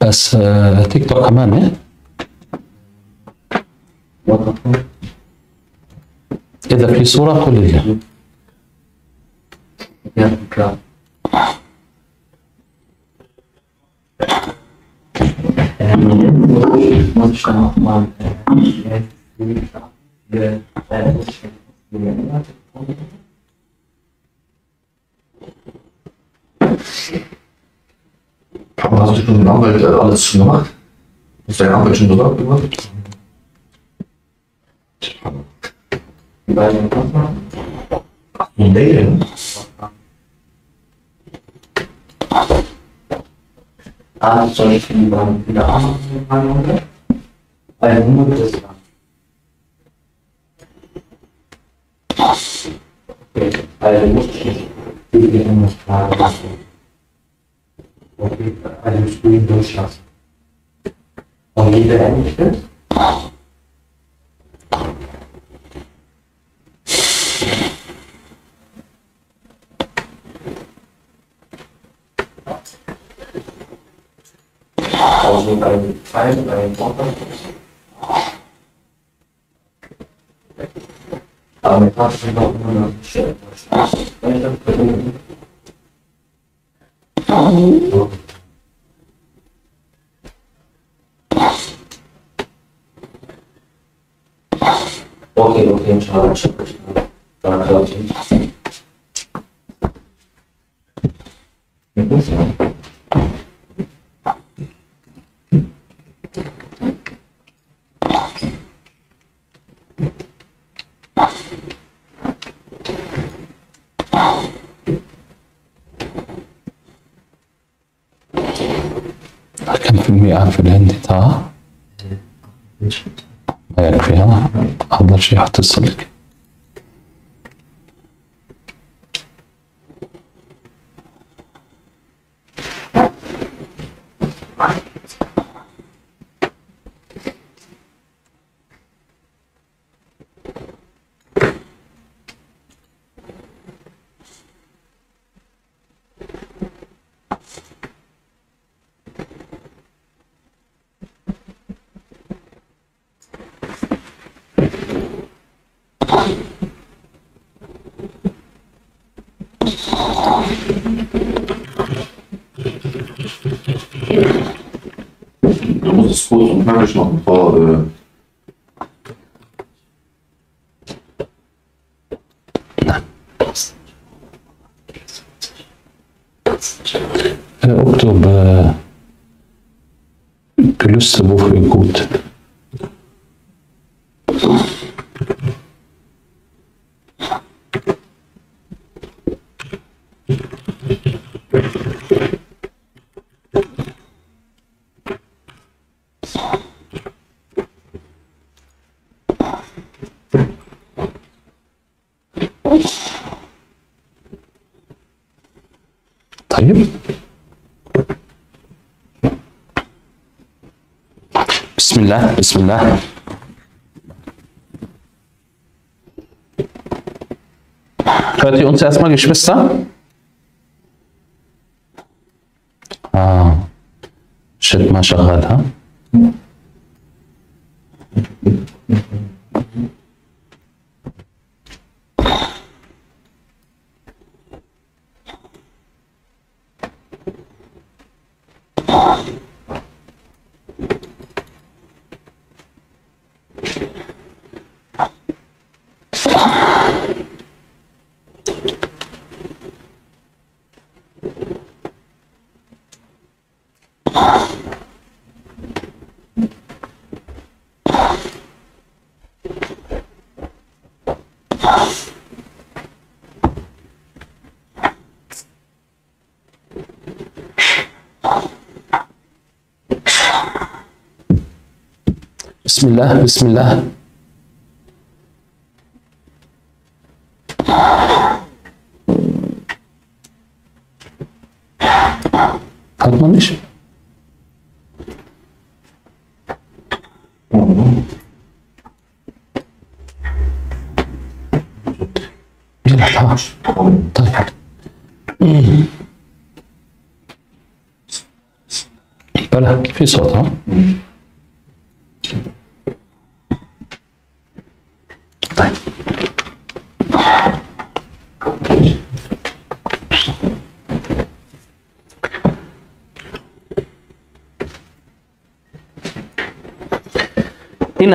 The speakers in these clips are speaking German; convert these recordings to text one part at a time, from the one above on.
بس تيك توك كمان إيه إذا في صورة قولي لي Yeah. Ich Aber hast du schon mit Anwalt äh, alles schon gemacht? Hast du deinen Anwalt schon drüber gemacht? bei den Partner. Ein Mail, ne? Ah, soll ich ihn dann wieder anfangen? oder? Bei der Nummer des dann. Okay, also muss ich die Nummer fragen lassen. Okay, also musst du ihn durchlassen. Und wie beendet ist? Also bei den Pfeilen, bei den Worten. Aber mit hast du noch eine Stelle. Okay, okay, inshallah. Danke, okay. كم شيء حتتصلك Magnus nog geval. Uh, Ook Plus behoefte. بسم الله. فاتي انت أسماء إيش بس؟ آه. شد ما شغلها بسم الله بسم الله nicht? klar. طيب بلا في صوت ها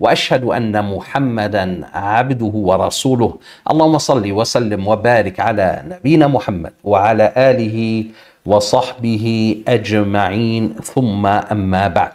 وأشهد أن محمدا عبده ورسوله. اللهم صل وسلم وبارك على نبينا محمد وعلى آله وصحبه أجمعين. ثم أما بعد.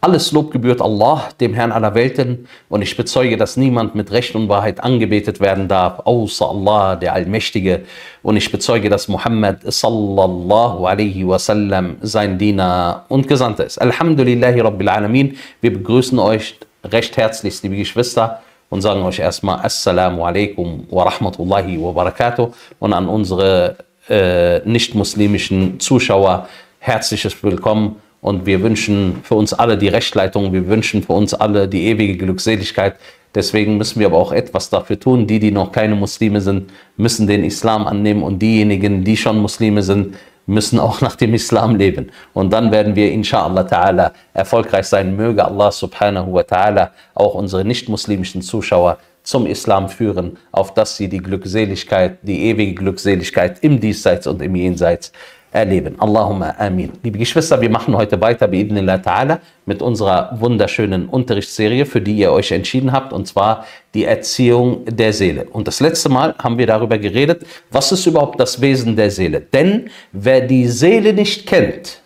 Alles Lob gebührt Allah, dem Herrn aller Welten, und ich bezeuge, dass niemand mit Recht und Wahrheit angebetet werden darf, außer Allah, der Allmächtige. Und ich bezeuge, dass Muhammad sallallahu alaihi wasallam sein Diener und Gesandter ist. Alhamdulillahi Rabbil Alamin. Wir begrüßen euch recht herzlich, liebe Geschwister, und sagen euch erstmal Assalamu alaikum wa rahmatullahi wa barakatuh. Und an unsere äh, nicht-muslimischen Zuschauer herzliches Willkommen und wir wünschen für uns alle die Rechtleitung, wir wünschen für uns alle die ewige Glückseligkeit. Deswegen müssen wir aber auch etwas dafür tun. Die, die noch keine Muslime sind, müssen den Islam annehmen und diejenigen, die schon Muslime sind, müssen auch nach dem Islam leben. Und dann werden wir inshallah ta'ala erfolgreich sein. Möge Allah subhanahu wa ta'ala auch unsere nicht-muslimischen Zuschauer zum Islam führen, auf dass sie die Glückseligkeit, die ewige Glückseligkeit im Diesseits und im Jenseits erleben. Allahumma amin. Liebe Geschwister, wir machen heute weiter, bi'idnillah ta'ala, mit unserer wunderschönen Unterrichtsserie, für die ihr euch entschieden habt, und zwar die Erziehung der Seele. Und das letzte Mal haben wir darüber geredet, was ist überhaupt das Wesen der Seele. Denn wer die Seele nicht kennt,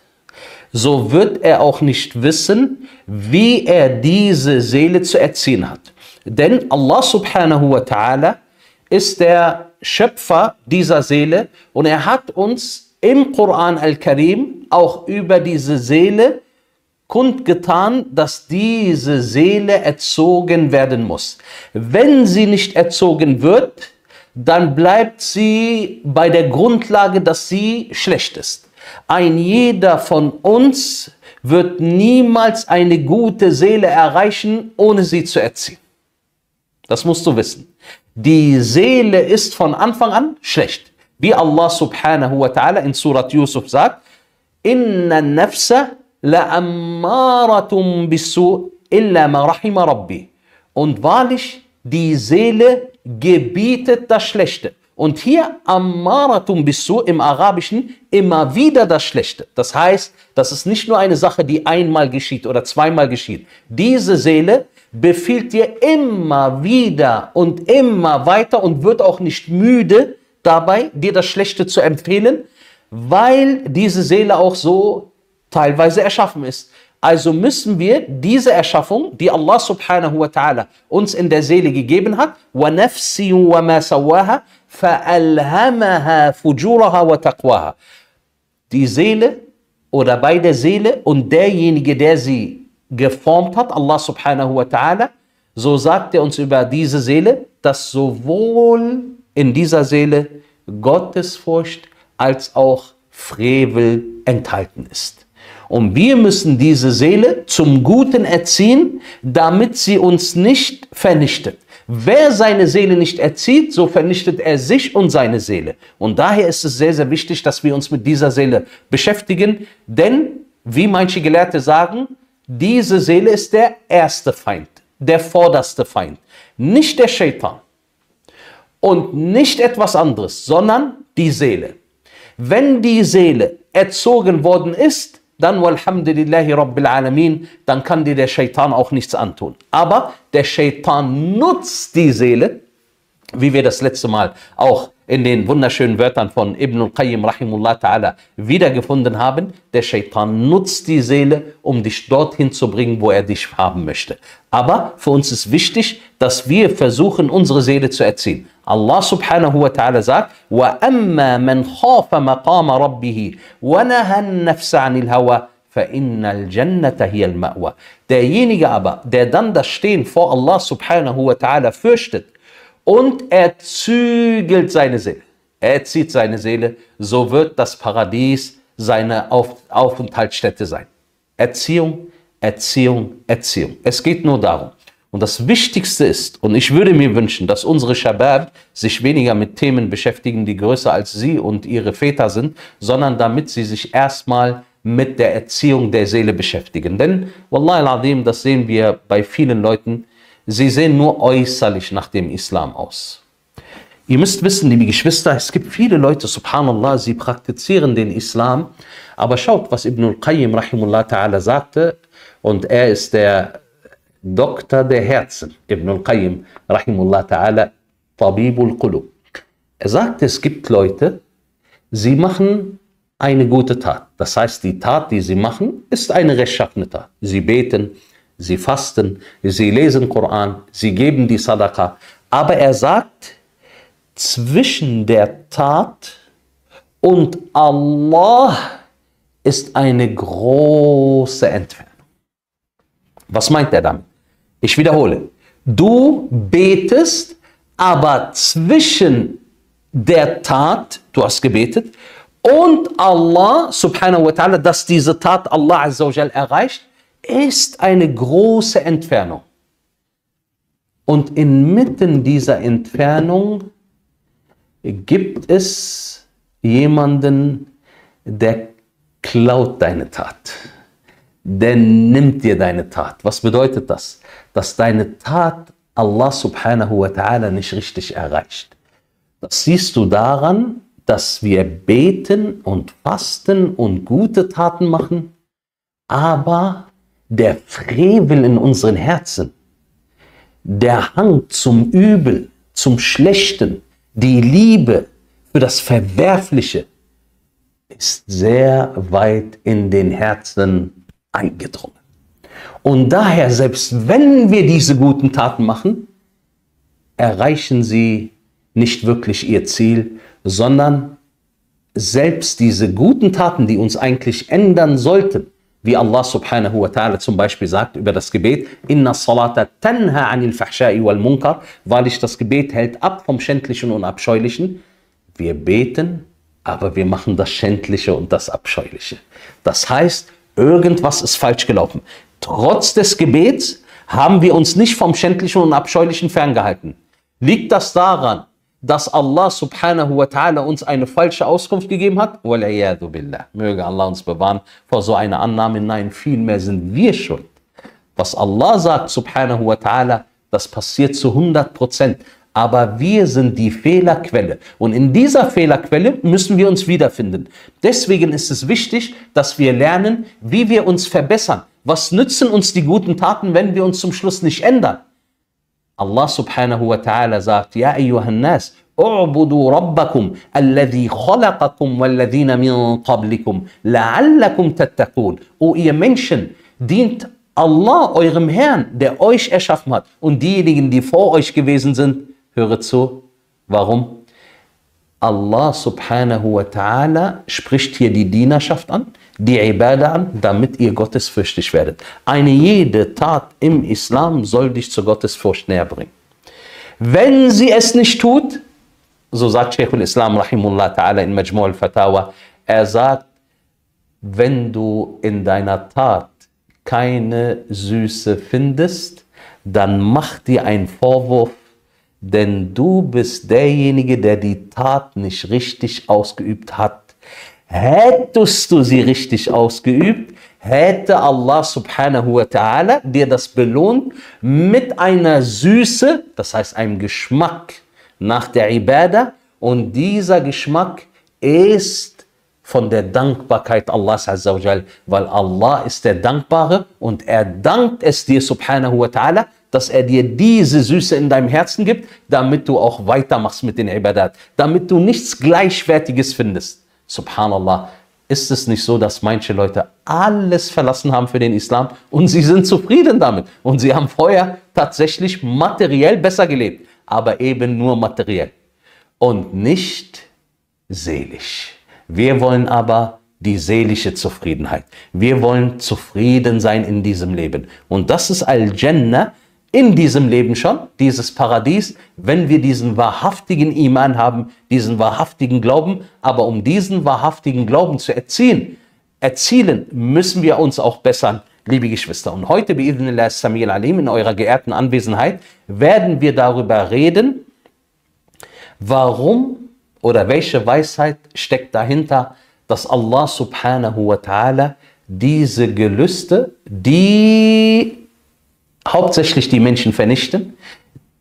so wird er auch nicht wissen, wie er diese Seele zu erziehen hat. Denn Allah subhanahu wa ta'ala ist der Schöpfer dieser Seele und er hat uns im Koran al-Karim auch über diese Seele kundgetan, dass diese Seele erzogen werden muss. Wenn sie nicht erzogen wird, dann bleibt sie bei der Grundlage, dass sie schlecht ist. Ein jeder von uns wird niemals eine gute Seele erreichen, ohne sie zu erziehen. Das musst du wissen. Die Seele ist von Anfang an schlecht. Wie Allah subhanahu wa ta'ala in Surat Yusuf sagt, Inna nafsa la ammaratum bisu illa ma rahima rabbi. Und wahrlich, die Seele gebietet das Schlechte. Und hier ammaratum bisu im Arabischen immer wieder das Schlechte. Das heißt, das ist nicht nur eine Sache, die einmal geschieht oder zweimal geschieht. Diese Seele befiehlt dir immer wieder und immer weiter und wird auch nicht müde, dabei, dir das Schlechte zu empfehlen, weil diese Seele auch so teilweise erschaffen ist. Also müssen wir diese Erschaffung, die Allah subhanahu wa ta'ala uns in der Seele gegeben hat, Die Seele oder bei der Seele und derjenige, der sie geformt hat, Allah subhanahu wa ta'ala, so sagt er uns über diese Seele, dass sowohl in dieser Seele Gottesfurcht als auch Frevel enthalten ist. Und wir müssen diese Seele zum Guten erziehen, damit sie uns nicht vernichtet. Wer seine Seele nicht erzieht, so vernichtet er sich und seine Seele. Und daher ist es sehr, sehr wichtig, dass wir uns mit dieser Seele beschäftigen, denn, wie manche Gelehrte sagen, diese Seele ist der erste Feind, der vorderste Feind, nicht der Shaitan und nicht etwas anderes, sondern die Seele. Wenn die Seele erzogen worden ist, dann walhamdulillahi rabbil alamin, dann kann dir der Shaitan auch nichts antun. Aber der Shaitan nutzt die Seele, wie wir das letzte Mal auch in den wunderschönen Wörtern von Ibn al-Qayyim rahimullah ta'ala wiedergefunden haben, der Shaitan nutzt die Seele, um dich dorthin zu bringen, wo er dich haben möchte. Aber für uns ist wichtig, dass wir versuchen, unsere Seele zu erziehen. Allah subhanahu wa ta'ala sagt, وَأَمَّا مَنْ خَافَ مَقَامَ رَبِّهِ وَنَهَى النَّفْسَ عَنِ الْهَوَى فَإِنَّ الْجَنَّةَ هِيَ الْمَأْوَى. Derjenige aber, der dann das Stehen vor Allah subhanahu wa ta'ala fürchtet und er zügelt seine Seele, er zieht seine Seele, so wird das Paradies seine Auf Aufenthaltsstätte sein. Erziehung, Erziehung, Erziehung. Es geht nur darum. Und das Wichtigste ist, und ich würde mir wünschen, dass unsere Shabab sich weniger mit Themen beschäftigen, die größer als sie und ihre Väter sind, sondern damit sie sich erstmal mit der Erziehung der Seele beschäftigen. Denn, Wallahi al-Azim, das sehen wir bei vielen Leuten, sie sehen nur äußerlich nach dem Islam aus. Ihr müsst wissen, liebe Geschwister, es gibt viele Leute, subhanallah, sie praktizieren den Islam, aber schaut, was Ibn al-Qayyim rahimullah ta'ala sagte, und er ist der Doktor der Herzen, Ibn al-Qayyim, rahimullah ta'ala, Tabibul Qulub. Er sagt, es gibt Leute, sie machen eine gute Tat. Das heißt, die Tat, die sie machen, ist eine rechtschaffene Tat. Sie beten, sie fasten, sie lesen Koran, sie geben die Sadaqa. Aber er sagt, zwischen der Tat und Allah ist eine große Entfernung. Was meint er damit? Ich wiederhole. Du betest, aber zwischen der Tat, du hast gebetet, und Allah subhanahu wa ta'ala, dass diese Tat Allah azza wa erreicht, ist eine große Entfernung. Und inmitten dieser Entfernung gibt es jemanden, der klaut deine Tat. Der nimmt dir deine Tat. Was bedeutet das? dass deine Tat Allah subhanahu wa ta'ala nicht richtig erreicht. Das siehst du daran, dass wir beten und fasten und gute Taten machen, aber der Frevel in unseren Herzen, der Hang zum Übel, zum Schlechten, die Liebe für das Verwerfliche ist sehr weit in den Herzen eingedrungen. Und daher, selbst wenn wir diese guten Taten machen, erreichen sie nicht wirklich ihr Ziel, sondern selbst diese guten Taten, die uns eigentlich ändern sollten, wie Allah subhanahu wa ta'ala zum Beispiel sagt über das Gebet, Inna salata tanha anil fahsha'i wal munkar, weil ich das Gebet hält ab vom Schändlichen und Abscheulichen. Wir beten, aber wir machen das Schändliche und das Abscheuliche. Das heißt, irgendwas ist falsch gelaufen. Trotz des Gebets haben wir uns nicht vom Schändlichen und Abscheulichen ferngehalten. Liegt das daran, dass Allah subhanahu wa ta'ala uns eine falsche Auskunft gegeben hat? billah. Möge Allah uns bewahren vor so einer Annahme. Nein, vielmehr sind wir schuld. Was Allah sagt subhanahu wa ta'ala, das passiert zu 100 Prozent. Aber wir sind die Fehlerquelle. Und in dieser Fehlerquelle müssen wir uns wiederfinden. Deswegen ist es wichtig, dass wir lernen, wie wir uns verbessern. Was nützen uns die guten Taten, wenn wir uns zum Schluss nicht ändern? Allah subhanahu wa ta'ala sagt, Ja, ayyuhan nas, اعبدوا ربكم الذي خلقكم والذين من قبلكم لعلكم تتقون. O ihr Menschen, dient Allah, eurem Herrn, der euch erschaffen hat. Und diejenigen, die vor euch gewesen sind, höre zu. Warum? Allah subhanahu wa ta'ala spricht hier die Dienerschaft an die Ibadah an, damit ihr gottesfürchtig werdet. Eine jede Tat im Islam soll dich zur Gottesfurcht näher bringen. Wenn sie es nicht tut, so sagt Sheikh al-Islam rahimullah ta'ala in Majmu' al-Fatawa, er sagt, wenn du in deiner Tat keine Süße findest, dann mach dir einen Vorwurf, denn du bist derjenige, der die Tat nicht richtig ausgeübt hat Hättest du sie richtig ausgeübt, hätte Allah subhanahu wa ta'ala dir das belohnt mit einer Süße, das heißt einem Geschmack nach der Ibadah. Und dieser Geschmack ist von der Dankbarkeit Allahs Azzawajal, weil Allah ist der Dankbare und er dankt es dir subhanahu wa ta'ala, dass er dir diese Süße in deinem Herzen gibt, damit du auch weitermachst mit den Ibadat, damit du nichts Gleichwertiges findest. Subhanallah, ist es nicht so, dass manche Leute alles verlassen haben für den Islam und sie sind zufrieden damit und sie haben vorher tatsächlich materiell besser gelebt, aber eben nur materiell und nicht seelisch. Wir wollen aber die seelische Zufriedenheit. Wir wollen zufrieden sein in diesem Leben. Und das ist Al-Jannah in diesem Leben schon, dieses Paradies, wenn wir diesen wahrhaftigen Iman haben, diesen wahrhaftigen Glauben. Aber um diesen wahrhaftigen Glauben zu erzielen, erzielen, müssen wir uns auch bessern, liebe Geschwister. Und heute, bi'idhnillah Samil Alim, in eurer geehrten Anwesenheit, werden wir darüber reden, warum oder welche Weisheit steckt dahinter, dass Allah subhanahu wa ta'ala diese Gelüste, die hauptsächlich die Menschen vernichten,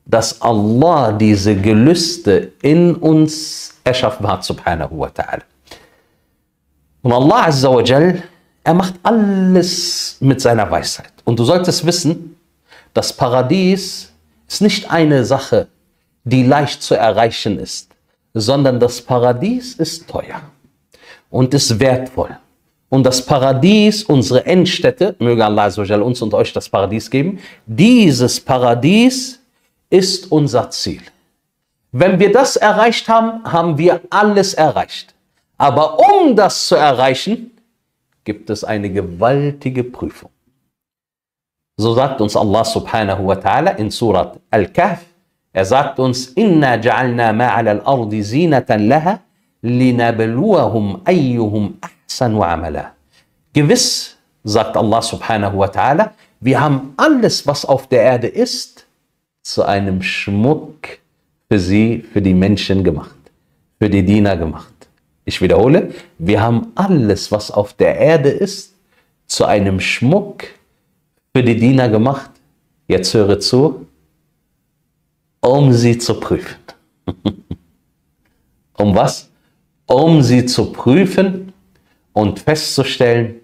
dass Allah diese Gelüste in uns erschaffen hat, subhanahu wa ta'ala. Und Allah azza wa jal, er macht alles mit seiner Weisheit. Und du solltest wissen, das Paradies ist nicht eine Sache, die leicht zu erreichen ist, sondern das Paradies ist teuer und ist wertvoll. Und das Paradies, unsere Endstätte, möge Allah uns und euch das Paradies geben, dieses Paradies ist unser Ziel. Wenn wir das erreicht haben, haben wir alles erreicht. Aber um das zu erreichen, gibt es eine gewaltige Prüfung. So sagt uns Allah subhanahu wa ta'ala in Surat Al-Kahf, er sagt uns, Inna ja'alna ma'ala al-ardi zinatan laha, linabluwahum ayyuhum ahsanu amala. Gewiss, sagt Allah subhanahu wa ta'ala, wir haben alles, was auf der Erde ist, zu einem Schmuck für sie, für die Menschen gemacht, für die Diener gemacht. Ich wiederhole, wir haben alles, was auf der Erde ist, zu einem Schmuck für die Diener gemacht. Jetzt höre zu, um sie zu prüfen. um was? Um sie zu prüfen und festzustellen,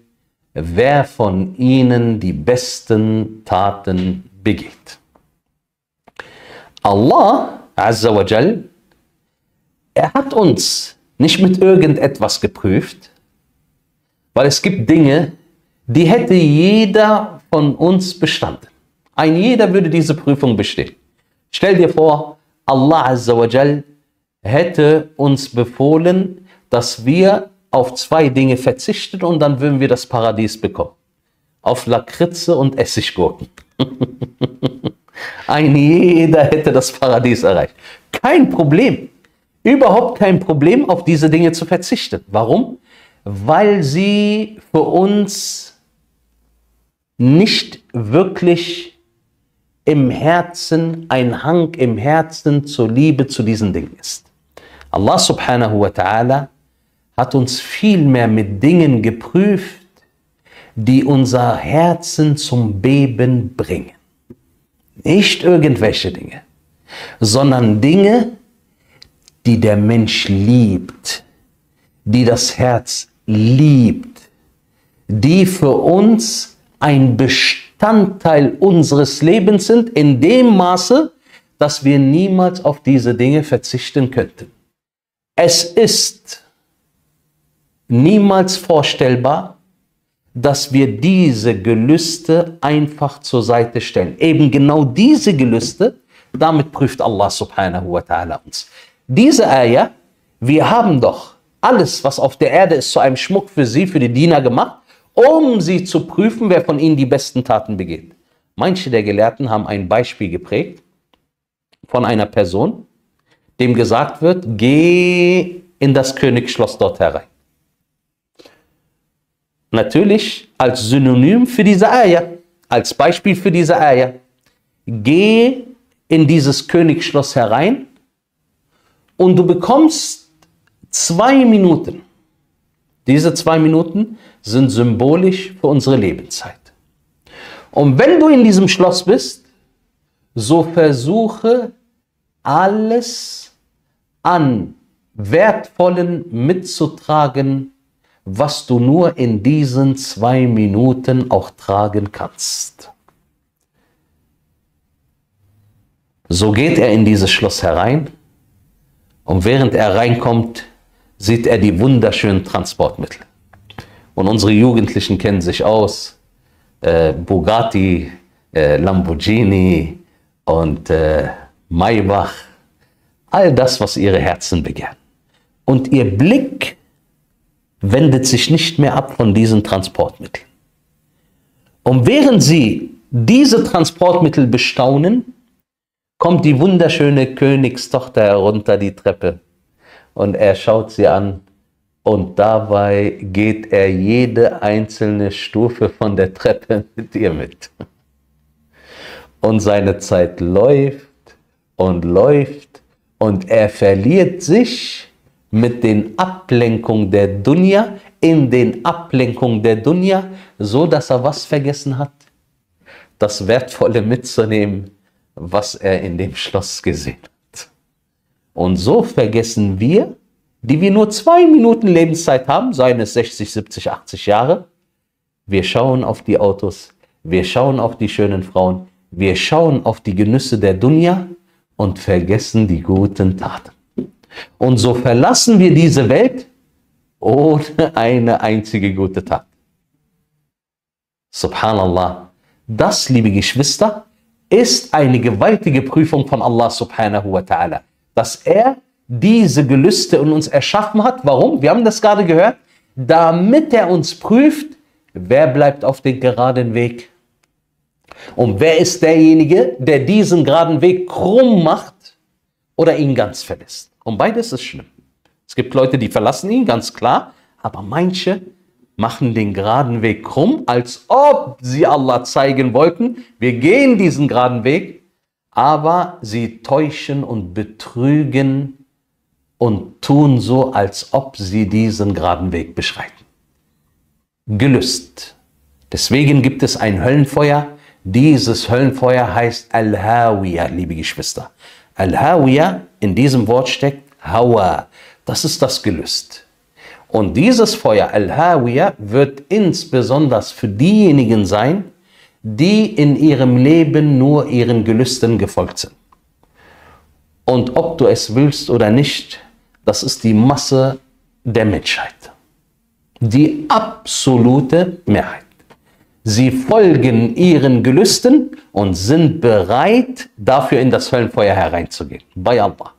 wer von ihnen die besten Taten begeht. Allah Azza wa Jal, er hat uns nicht mit irgendetwas geprüft, weil es gibt Dinge, die hätte jeder von uns bestanden. Ein jeder würde diese Prüfung bestehen. Stell dir vor, Allah Azza wa Jal hätte uns befohlen, dass wir auf zwei Dinge verzichten und dann würden wir das Paradies bekommen. Auf Lakritze und Essiggurken. Ein jeder hätte das Paradies erreicht. Kein Problem. Überhaupt kein Problem, auf diese Dinge zu verzichten. Warum? Weil sie für uns nicht wirklich im Herzen, ein Hang im Herzen zur Liebe zu diesen Dingen ist. Allah subhanahu wa ta'ala hat uns vielmehr mit Dingen geprüft, die unser Herzen zum Beben bringen. Nicht irgendwelche Dinge, sondern Dinge, die der Mensch liebt, die das Herz liebt, die für uns ein Bestandteil unseres Lebens sind, in dem Maße, dass wir niemals auf diese Dinge verzichten könnten. Es ist niemals vorstellbar, dass wir diese Gelüste einfach zur Seite stellen. Eben genau diese Gelüste, damit prüft Allah subhanahu wa ta'ala uns. Diese Eier, wir haben doch alles, was auf der Erde ist, zu einem Schmuck für sie, für die Diener gemacht um sie zu prüfen, wer von ihnen die besten Taten begeht. Manche der Gelehrten haben ein Beispiel geprägt von einer Person, dem gesagt wird, geh in das Königsschloss dort herein. Natürlich als Synonym für diese Eier, als Beispiel für diese Eier. Geh in dieses Königsschloss herein und du bekommst zwei Minuten. Diese zwei Minuten sind symbolisch für unsere Lebenszeit. Und wenn du in diesem Schloss bist, so versuche alles an Wertvollen mitzutragen, was du nur in diesen zwei Minuten auch tragen kannst. So geht er in dieses Schloss herein und während er reinkommt, sieht er die wunderschönen Transportmittel. Und unsere Jugendlichen kennen sich aus. Äh, Bugatti, äh, Lamborghini und äh, Maybach. All das, was ihre Herzen begehren. Und ihr Blick wendet sich nicht mehr ab von diesen Transportmitteln. Und während sie diese Transportmittel bestaunen, kommt die wunderschöne Königstochter herunter die Treppe und er schaut sie an und dabei geht er jede einzelne Stufe von der Treppe mit ihr mit. Und seine Zeit läuft und läuft und er verliert sich mit den Ablenkungen der Dunja in den Ablenkungen der Dunja, so dass er was vergessen hat? Das Wertvolle mitzunehmen, was er in dem Schloss gesehen hat. Und so vergessen wir, die wir nur zwei Minuten Lebenszeit haben, seien es 60, 70, 80 Jahre, wir schauen auf die Autos, wir schauen auf die schönen Frauen, wir schauen auf die Genüsse der Dunja und vergessen die guten Taten. Und so verlassen wir diese Welt ohne eine einzige gute Tat. Subhanallah. Das, liebe Geschwister, ist eine gewaltige Prüfung von Allah subhanahu wa ta'ala. Dass er diese Gelüste in uns erschaffen hat. Warum? Wir haben das gerade gehört. Damit er uns prüft, wer bleibt auf dem geraden Weg. Und wer ist derjenige, der diesen geraden Weg krumm macht oder ihn ganz verlässt. Und beides ist schlimm. Es gibt Leute, die verlassen ihn, ganz klar, aber manche machen den geraden Weg krumm, als ob sie Allah zeigen wollten, wir gehen diesen geraden Weg, aber sie täuschen und betrügen und tun so, als ob sie diesen geraden Weg beschreiten. Gelüst. Deswegen gibt es ein Höllenfeuer. Dieses Höllenfeuer heißt Al-Hawiya, liebe Geschwister. Al-Hawiya, in diesem Wort steckt Hawa. Das ist das Gelüst. Und dieses Feuer Al-Hawiya wird insbesondere für diejenigen sein, die in ihrem Leben nur ihren Gelüsten gefolgt sind. Und ob du es willst oder nicht, das ist die Masse der Menschheit. Die absolute Mehrheit. Sie folgen ihren Gelüsten und sind bereit, dafür in das Höllenfeuer hereinzugehen. Bei Allah.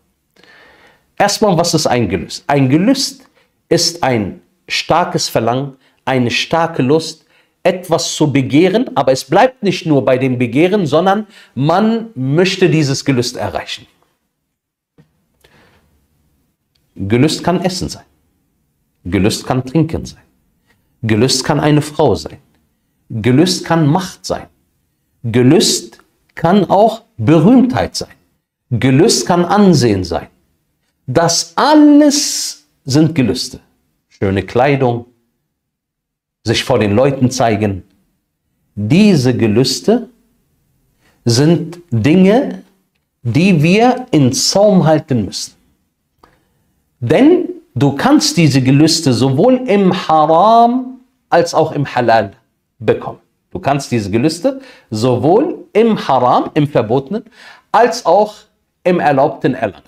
Erstmal, was ist ein Gelüst? Ein Gelüst ist ein starkes Verlangen, eine starke Lust, etwas zu begehren, aber es bleibt nicht nur bei dem Begehren, sondern man möchte dieses Gelüst erreichen. Gelüst kann Essen sein. Gelüst kann Trinken sein. Gelüst kann eine Frau sein. Gelüst kann Macht sein. Gelüst kann auch Berühmtheit sein. Gelüst kann Ansehen sein. Das alles sind Gelüste. Schöne Kleidung, sich vor den Leuten zeigen. Diese Gelüste sind Dinge, die wir in Zaum halten müssen. Denn du kannst diese Gelüste sowohl im Haram als auch im Halal bekommen. Du kannst diese Gelüste sowohl im Haram, im Verbotenen, als auch im Erlaubten erlangen.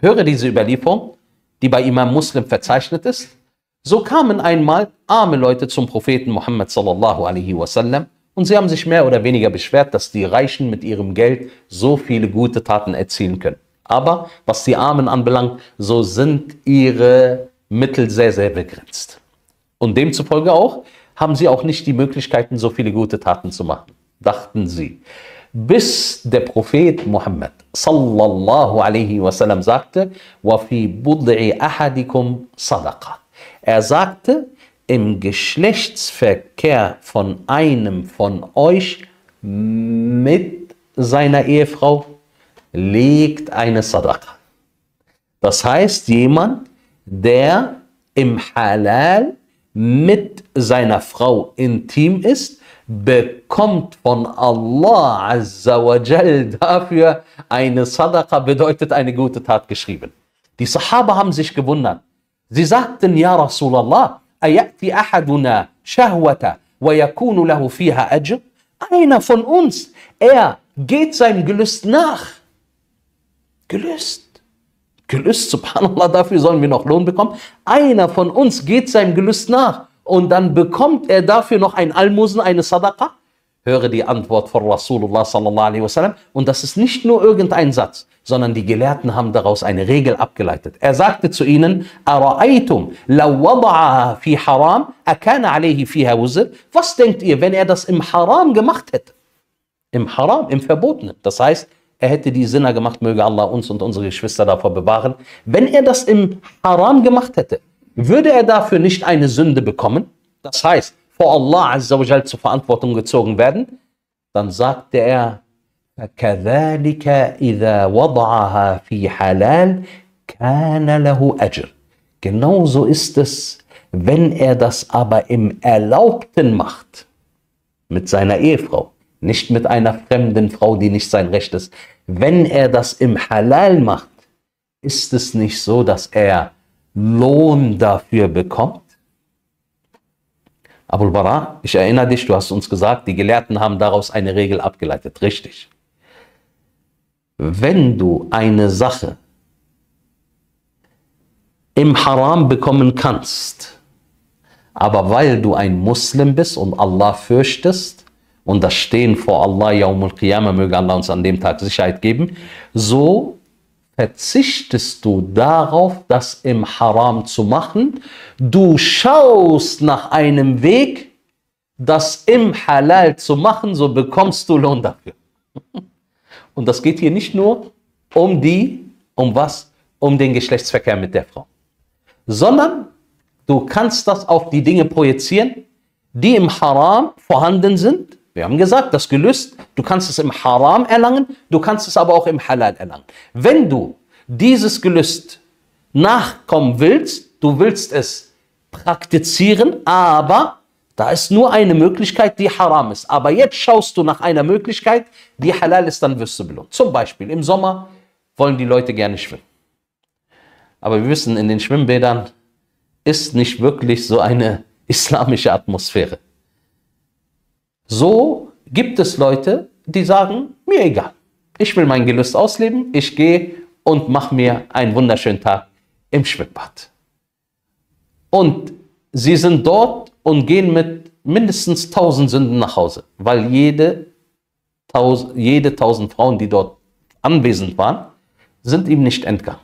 Höre diese Überlieferung, die bei Imam Muslim verzeichnet ist. So kamen einmal arme Leute zum Propheten Muhammad sallallahu alaihi wasallam und sie haben sich mehr oder weniger beschwert, dass die Reichen mit ihrem Geld so viele gute Taten erzielen können. Aber was die Armen anbelangt, so sind ihre Mittel sehr, sehr begrenzt. Und demzufolge auch haben sie auch nicht die Möglichkeiten, so viele gute Taten zu machen, dachten sie bis der Prophet Muhammad sallallahu alaihi wasallam sagte, وَفِي بُضْعِ أَحَدِكُمْ صَدَقَةً Er sagte, im Geschlechtsverkehr von einem von euch mit seiner Ehefrau liegt eine Sadaqa. Das heißt, jemand, der im Halal mit seiner Frau intim ist, bekommt von Allah Azza wa Jal dafür eine Sadaqa, bedeutet eine gute Tat geschrieben. Die Sahaba haben sich gewundert. Sie sagten, Ja Rasulallah, ayati ahaduna shahwata wa yakunu lahu fiha ajr? Einer von uns, er geht seinem Gelüst nach. Gelüst. Gelüst, subhanallah, dafür sollen wir noch Lohn bekommen. Einer von uns geht seinem Gelüst nach und dann bekommt er dafür noch ein Almosen, eine Sadaqa? Höre die Antwort von Rasulullah sallallahu alaihi wasallam. Und das ist nicht nur irgendein Satz, sondern die Gelehrten haben daraus eine Regel abgeleitet. Er sagte zu ihnen, Ara'aytum, law fi haram, akana alayhi fiha wuzr. Was denkt ihr, wenn er das im Haram gemacht hätte? Im Haram, im Verbotenen. Das heißt, er hätte die Sinner gemacht, möge Allah uns und unsere Geschwister davor bewahren. Wenn er das im Haram gemacht hätte, würde er dafür nicht eine Sünde bekommen? Das heißt, vor Allah Azza wa Jal zur Verantwortung gezogen werden? Dann sagte er, فكذلك إذا وضعها في حلال كان له أجر. Genauso ist es, wenn er das aber im Erlaubten macht, mit seiner Ehefrau, nicht mit einer fremden Frau, die nicht sein Recht ist. Wenn er das im Halal macht, ist es nicht so, dass er Lohn dafür bekommt? Abul Bara, ich erinnere dich, du hast uns gesagt, die Gelehrten haben daraus eine Regel abgeleitet. Richtig. Wenn du eine Sache im Haram bekommen kannst, aber weil du ein Muslim bist und Allah fürchtest, und das Stehen vor Allah, Yaumul Qiyamah, möge Allah uns an dem Tag Sicherheit geben, so verzichtest du darauf, das im Haram zu machen. Du schaust nach einem Weg, das im Halal zu machen, so bekommst du Lohn dafür. Und das geht hier nicht nur um die, um was? Um den Geschlechtsverkehr mit der Frau. Sondern du kannst das auf die Dinge projizieren, die im Haram vorhanden sind. Wir haben gesagt, das Gelüst, du kannst es im Haram erlangen, du kannst es aber auch im Halal erlangen. Wenn du dieses Gelüst nachkommen willst, du willst es praktizieren, aber da ist nur eine Möglichkeit, die haram ist. Aber jetzt schaust du nach einer Möglichkeit, die halal ist, dann wirst du belohnt. Zum Beispiel im Sommer wollen die Leute gerne schwimmen. Aber wir wissen, in den Schwimmbädern ist nicht wirklich so eine islamische Atmosphäre. So gibt es Leute, die sagen, mir egal. Ich will mein Gelüst ausleben, ich gehe und mache mir einen wunderschönen Tag im Schwimmbad. Und sie sind dort und gehen mit mindestens tausend Sünden nach Hause, weil jede tausend, jede tausend Frauen, die dort anwesend waren, sind ihm nicht entgangen.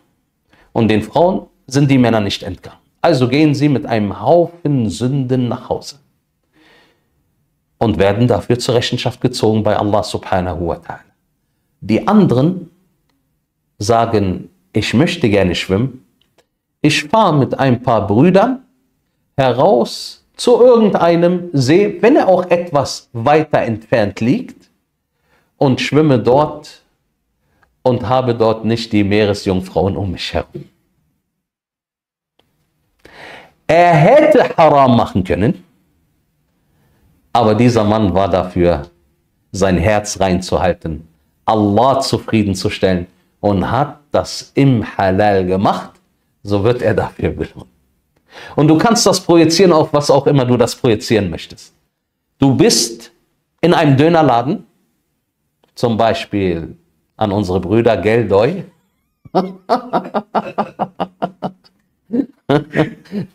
Und den Frauen sind die Männer nicht entgangen. Also gehen sie mit einem Haufen Sünden nach Hause und werden dafür zur Rechenschaft gezogen bei Allah subhanahu wa ta'ala. Die anderen sagen, ich möchte gerne schwimmen, ich fahre mit ein paar Brüdern heraus zu irgendeinem See, wenn er auch etwas weiter entfernt liegt, und schwimme dort und habe dort nicht die Meeresjungfrauen um mich herum. Er hätte Haram machen können, aber dieser Mann war dafür, sein Herz reinzuhalten, Allah zufriedenzustellen und hat das im Halal gemacht, so wird er dafür belohnt. Und du kannst das projizieren auf was auch immer du das projizieren möchtest. Du bist in einem Dönerladen, zum Beispiel an unsere Brüder Geldoy.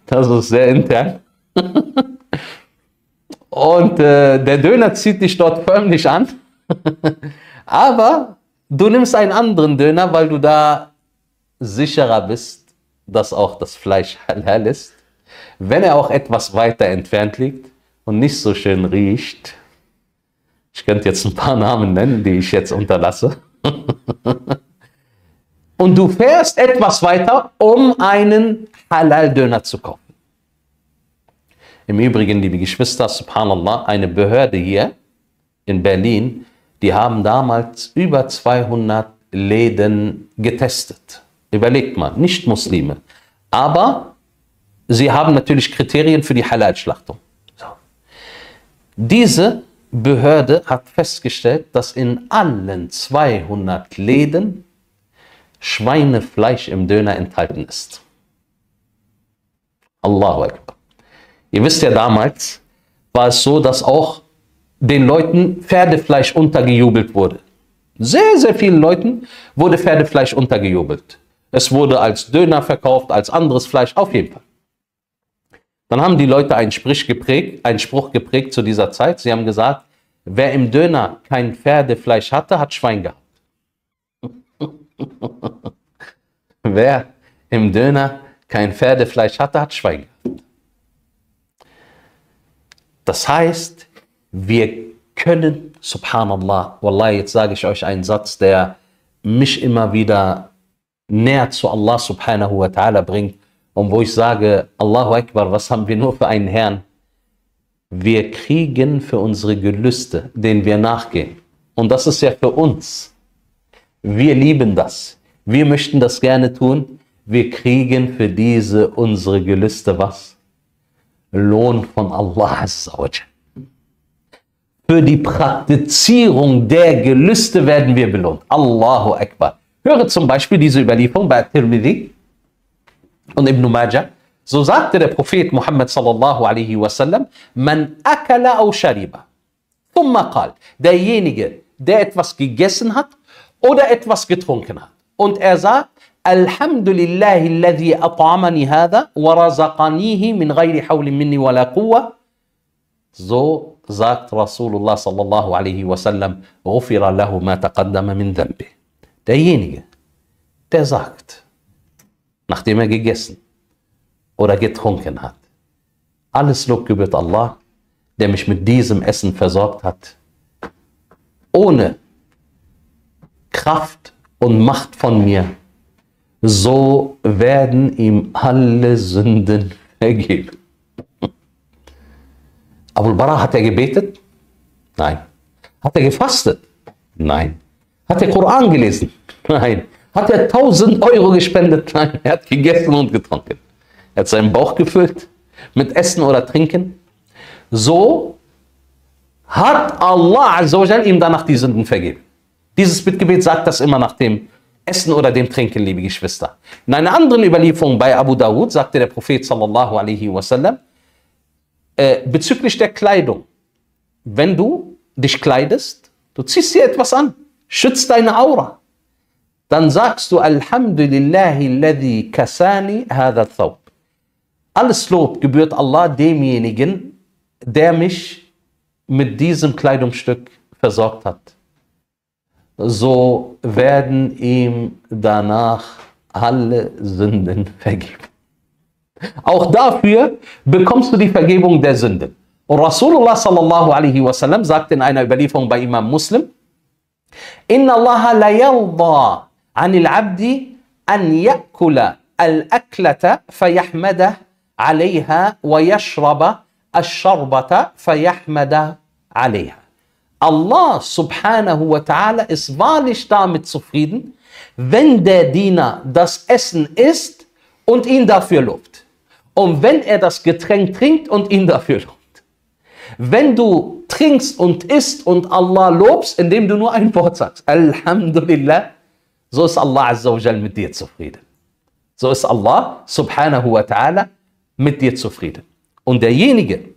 das ist sehr intern. Und äh, der Döner zieht dich dort förmlich an. Aber du nimmst einen anderen Döner, weil du da sicherer bist, dass auch das Fleisch halal ist. Wenn er auch etwas weiter entfernt liegt und nicht so schön riecht. Ich könnte jetzt ein paar Namen nennen, die ich jetzt unterlasse. und du fährst etwas weiter, um einen Halal-Döner zu kaufen. Im Übrigen, liebe Geschwister, subhanallah, eine Behörde hier in Berlin, die haben damals über 200 Läden getestet. Überlegt mal, nicht Muslime. Aber sie haben natürlich Kriterien für die Halal-Schlachtung. So. Diese Behörde hat festgestellt, dass in allen 200 Läden Schweinefleisch im Döner enthalten ist. Allahu Akbar. Ihr wisst ja damals, war es so, dass auch den Leuten Pferdefleisch untergejubelt wurde. Sehr, sehr vielen Leuten wurde Pferdefleisch untergejubelt. Es wurde als Döner verkauft, als anderes Fleisch, auf jeden Fall. Dann haben die Leute einen, Sprich geprägt, einen Spruch geprägt zu dieser Zeit. Sie haben gesagt, wer im Döner kein Pferdefleisch hatte, hat Schwein gehabt. wer im Döner kein Pferdefleisch hatte, hat Schwein gehabt. Das heißt, wir können, subhanallah, wallah, jetzt sage ich euch einen Satz, der mich immer wieder näher zu Allah subhanahu wa ta'ala bringt und wo ich sage, Allahu Akbar, was haben wir nur für einen Herrn? Wir kriegen für unsere Gelüste, denen wir nachgehen. Und das ist ja für uns. Wir lieben das. Wir möchten das gerne tun. Wir kriegen für diese unsere Gelüste was? Lohn von Allah. Für die Praktizierung der Gelüste werden wir belohnt. Allahu Akbar. Höre zum Beispiel diese Überlieferung bei Tirmidhi und Ibn Majah. So sagte der Prophet Muhammad sallallahu alaihi wasallam, man akala au shariba. Thumma qal, derjenige, der etwas gegessen hat oder etwas getrunken hat. Und er sagt, Alhamdulillahi alladhi at'amani hadha wa razaqanihi min ghairi hawlin minni wa la quwwa. So sagt Rasulullah sallallahu alaihi wasallam, غفر له ما تقدم من ذنبه. Derjenige, der sagt, nachdem er gegessen oder getrunken hat, alles Lob gebührt Allah, der mich mit diesem Essen versorgt hat, ohne Kraft und Macht von mir, so werden ihm alle Sünden vergeben. Abul Bara hat er gebetet? Nein. Hat er gefastet? Nein. Hat er Koran gelesen? Nein. Hat er 1000 Euro gespendet? Nein. Er hat gegessen und getrunken. Er hat seinen Bauch gefüllt mit Essen oder Trinken. So hat Allah ihm danach die Sünden vergeben. Dieses Bittgebet sagt das immer nach dem Essen oder dem Trinken, liebe Geschwister. In einer anderen Überlieferung bei Abu Dawud sagte der Prophet sallallahu alaihi wasallam, äh, bezüglich der Kleidung, wenn du dich kleidest, du ziehst dir etwas an, schützt deine Aura, dann sagst du Alhamdulillahi alladhi kasani hadha thawb. Alles Lob gebührt Allah demjenigen, der mich mit diesem Kleidungsstück versorgt hat. So werden ihm danach alle Sünden vergeben. Auch dafür bekommst du die Vergebung der Sünden. Und Rasulullah sallallahu alaihi wasallam sagt in einer Überlieferung bei Imam Muslim, Inna Allah la yarda anil abdi an yakula al-aklata fayahmadah عليها ويشرب الشربة فيحمد عليها. Allah subhanahu wa ta'ala ist wahrlich damit zufrieden, wenn der Diener das Essen isst und ihn dafür lobt. Und wenn er das Getränk trinkt und ihn dafür lobt. Wenn du trinkst und isst und Allah lobst, indem du nur ein Wort sagst, Alhamdulillah, so ist Allah Azza wa Jal mit dir zufrieden. So ist Allah subhanahu wa ta'ala mit dir zufrieden. Und derjenige,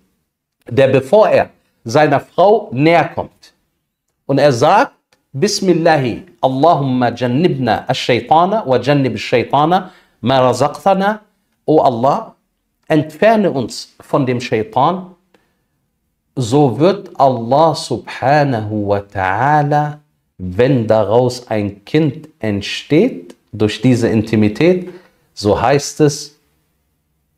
der bevor er seiner Frau näher kommt. Und er sagt, Bismillahi, Allahumma jannibna ash-shaytana wa jannib ash-shaytana ma razaqtana, O Allah, entferne uns von dem Shaitan, so wird Allah subhanahu wa ta'ala, wenn daraus ein Kind entsteht, durch diese Intimität, so heißt es,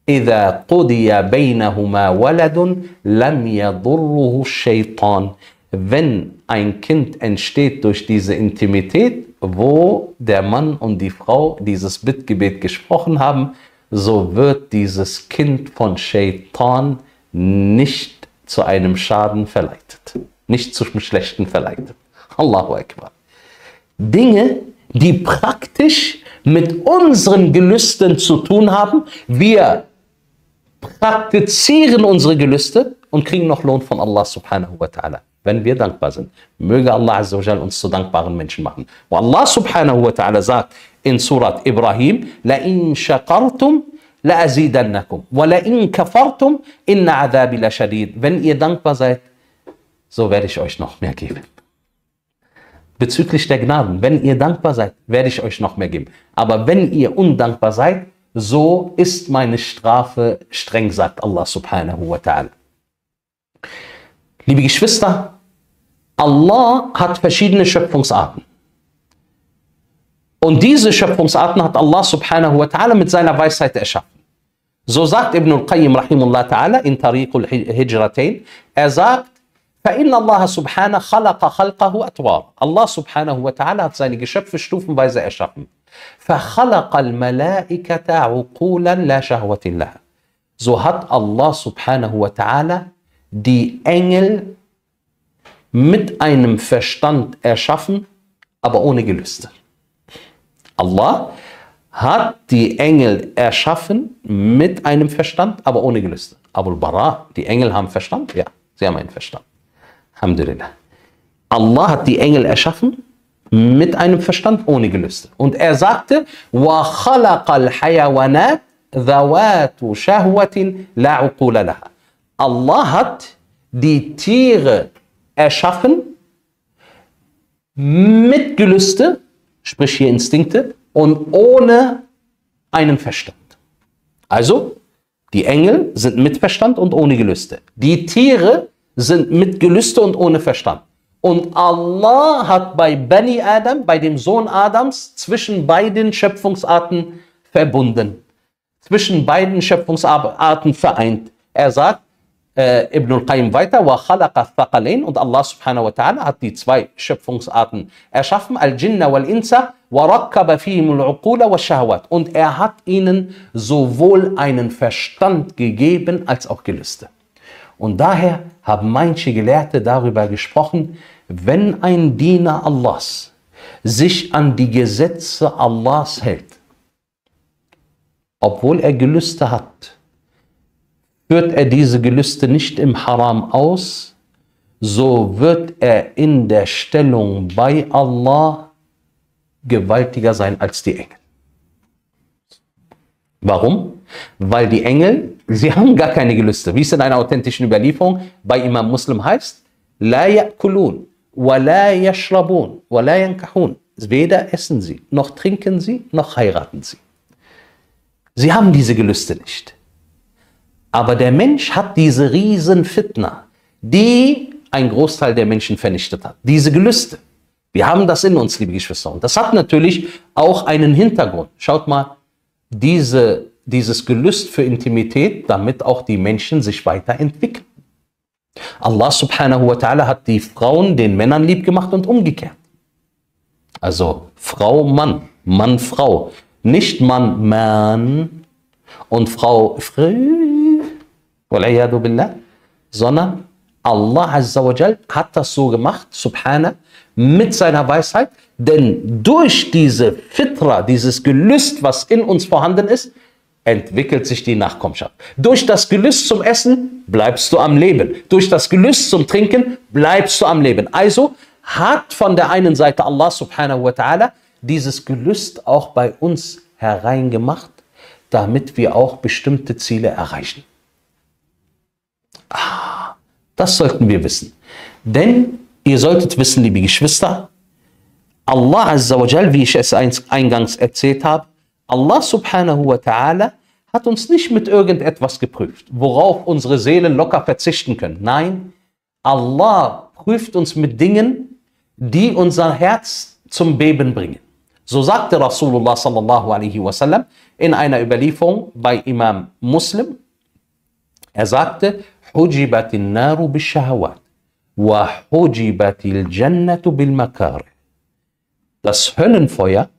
إذا قضي بينهما ولد لم يضره الشيطان wenn ein Kind entsteht durch diese Intimität, wo der Mann und die Frau dieses Bittgebet gesprochen haben, so wird dieses Kind von Shaitan nicht zu einem Schaden verleitet, nicht zum Schlechten verleitet. Allahu Akbar. Dinge, die praktisch mit unseren Gelüsten zu tun haben. Wir praktizieren unsere Gelüste und kriegen noch Lohn von Allah subhanahu wa ta'ala, wenn wir dankbar sind. Möge Allah azza uns zu dankbaren Menschen machen. Und Allah subhanahu wa ta'ala sagt in Surat Ibrahim, wa la in kafartum inna adhabi la shadid. Wenn ihr dankbar seid, so werde ich euch noch mehr geben. Bezüglich der Gnaden, wenn ihr dankbar seid, werde ich euch noch mehr geben. Aber wenn ihr undankbar seid, so ist meine Strafe streng, sagt Allah subhanahu wa ta'ala. Liebe Geschwister, Allah hat verschiedene Schöpfungsarten. Und diese Schöpfungsarten hat Allah subhanahu wa ta'ala mit seiner Weisheit erschaffen. So sagt Ibn al-Qayyim rahimullah ta'ala in Tariq al-Hijratain, er sagt, فإن الله سبحانه خلق خلقه أطوار. Allah subhanahu wa ta'ala hat seine Geschöpfe stufenweise erschaffen. فخلق الملائكة عقولا لا شهوة لها. So hat Allah subhanahu wa ta'ala die Engel mit einem Verstand erschaffen, aber ohne Gelüste. Allah hat die Engel erschaffen mit einem Verstand, aber ohne Gelüste. Abul Bara, die Engel haben Verstand? Ja, sie haben einen Verstand. Alhamdulillah. Allah hat die Engel erschaffen mit einem Verstand ohne Gelüste. Und er sagte, وَخَلَقَ الْحَيَوَانَاتِ ذَوَاتُ شَهْوَةٍ لَا عُقُولَ لَهَا Allah hat die Tiere erschaffen mit Gelüste, sprich hier Instinkte, und ohne einen Verstand. Also, die Engel sind mit Verstand und ohne Gelüste. Die Tiere sind mit Gelüste und ohne Verstand. Und Allah hat bei Bani Adam, bei dem Sohn Adams, zwischen beiden Schöpfungsarten verbunden. Zwischen beiden Schöpfungsarten vereint. Er sagt, äh, Ibn al-Qayyim weiter, wa khalaqa und Allah subhanahu wa ta'ala hat die zwei Schöpfungsarten erschaffen, al-Jinna wal-Insa, wa rakkaba fihim al-Uqula wa shahawat und er hat ihnen sowohl einen Verstand gegeben als auch Gelüste. Und daher haben manche Gelehrte darüber gesprochen, wenn ein Diener Allahs sich an die Gesetze Allahs hält, obwohl er Gelüste hat, führt er diese Gelüste nicht im Haram aus, so wird er in der Stellung bei Allah gewaltiger sein als die Engel. Warum? Weil die Engel, sie haben gar keine Gelüste. Wie es in einer authentischen Überlieferung bei Imam Muslim heißt, La ya'kulun, la yankahun. Weder essen sie, noch trinken sie, noch heiraten sie. Sie haben diese Gelüste nicht. Aber der Mensch hat diese riesen Fitna, die ein Großteil der Menschen vernichtet hat. Diese Gelüste. Wir haben das in uns, liebe Geschwister. Und das hat natürlich auch einen Hintergrund. Schaut mal, diese, dieses Gelüst für Intimität, damit auch die Menschen sich weiterentwickeln. Allah subhanahu wa ta'ala hat die Frauen den Männern lieb gemacht und umgekehrt. Also Frau, Mann, Mann, Frau. Nicht Mann, Mann und Frau, billah, sondern Allah hat das so gemacht, subhana, mit seiner Weisheit, denn durch diese Fitra, dieses Gelüst, was in uns vorhanden ist, entwickelt sich die Nachkommenschaft. Durch das Gelüst zum Essen bleibst du am Leben. Durch das Gelüst zum Trinken bleibst du am Leben. Also hat von der einen Seite Allah subhanahu wa ta'ala dieses Gelüst auch bei uns hereingemacht, damit wir auch bestimmte Ziele erreichen. Ah, das sollten wir wissen. Denn ihr solltet wissen, liebe Geschwister, Allah Azza wa Jal, wie ich es eingangs erzählt habe, Allah subhanahu wa ta'ala hat uns nicht mit irgendetwas geprüft, worauf unsere Seelen locker verzichten können. Nein, Allah prüft uns mit Dingen, die unser Herz zum Beben bringen. So sagte Rasulullah sallallahu alaihi wasallam in einer Überlieferung bei Imam Muslim, er sagte, حجبت النار بالشهوات وحجبت الجنة بالمكاره Das Höllenfeuer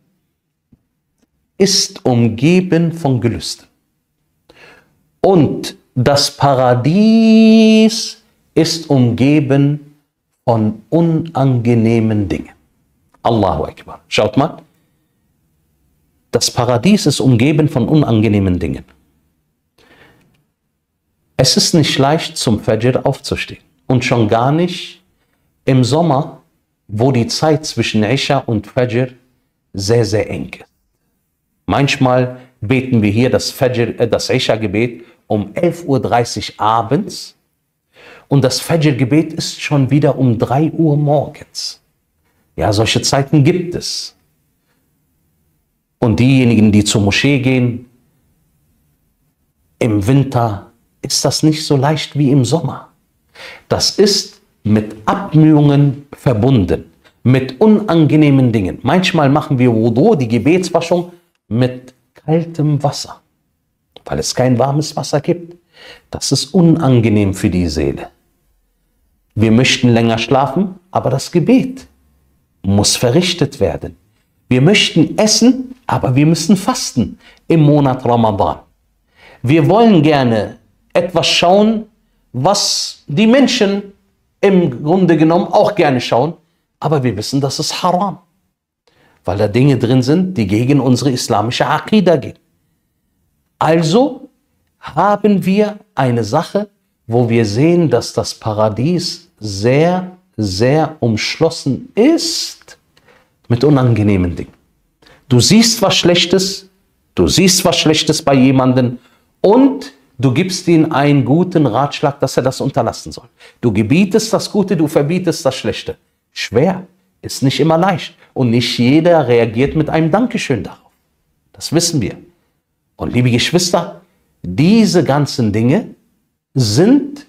ist umgeben von Gelüsten. Und das Paradies ist umgeben von unangenehmen Dingen. Allahu Akbar. Schaut mal. Das Paradies ist umgeben von unangenehmen Dingen. Es ist nicht leicht, zum Fajr aufzustehen. Und schon gar nicht im Sommer, wo die Zeit zwischen Isha und Fajr sehr, sehr eng ist. Manchmal beten wir hier das, Fajr, äh, das Isha-Gebet um 11.30 Uhr abends und das Fajr-Gebet ist schon wieder um 3 Uhr morgens. Ja, solche Zeiten gibt es. Und diejenigen, die zur Moschee gehen, im Winter ist das nicht so leicht wie im Sommer. Das ist mit Abmühungen verbunden mit unangenehmen Dingen. Manchmal machen wir Wudu, die Gebetswaschung, mit kaltem Wasser, weil es kein warmes Wasser gibt. Das ist unangenehm für die Seele. Wir möchten länger schlafen, aber das Gebet muss verrichtet werden. Wir möchten essen, aber wir müssen fasten im Monat Ramadan. Wir wollen gerne etwas schauen, was die Menschen im Grunde genommen auch gerne schauen, aber wir wissen, das ist haram, weil da Dinge drin sind, die gegen unsere islamische Aqidah gehen. Also haben wir eine Sache, wo wir sehen, dass das Paradies sehr, sehr umschlossen ist mit unangenehmen Dingen. Du siehst was Schlechtes, du siehst was Schlechtes bei jemandem und du gibst ihm einen guten Ratschlag, dass er das unterlassen soll. Du gebietest das Gute, du verbietest das Schlechte. Schwer, ist nicht immer leicht. Und nicht jeder reagiert mit einem Dankeschön darauf. Das wissen wir. Und liebe Geschwister, diese ganzen Dinge sind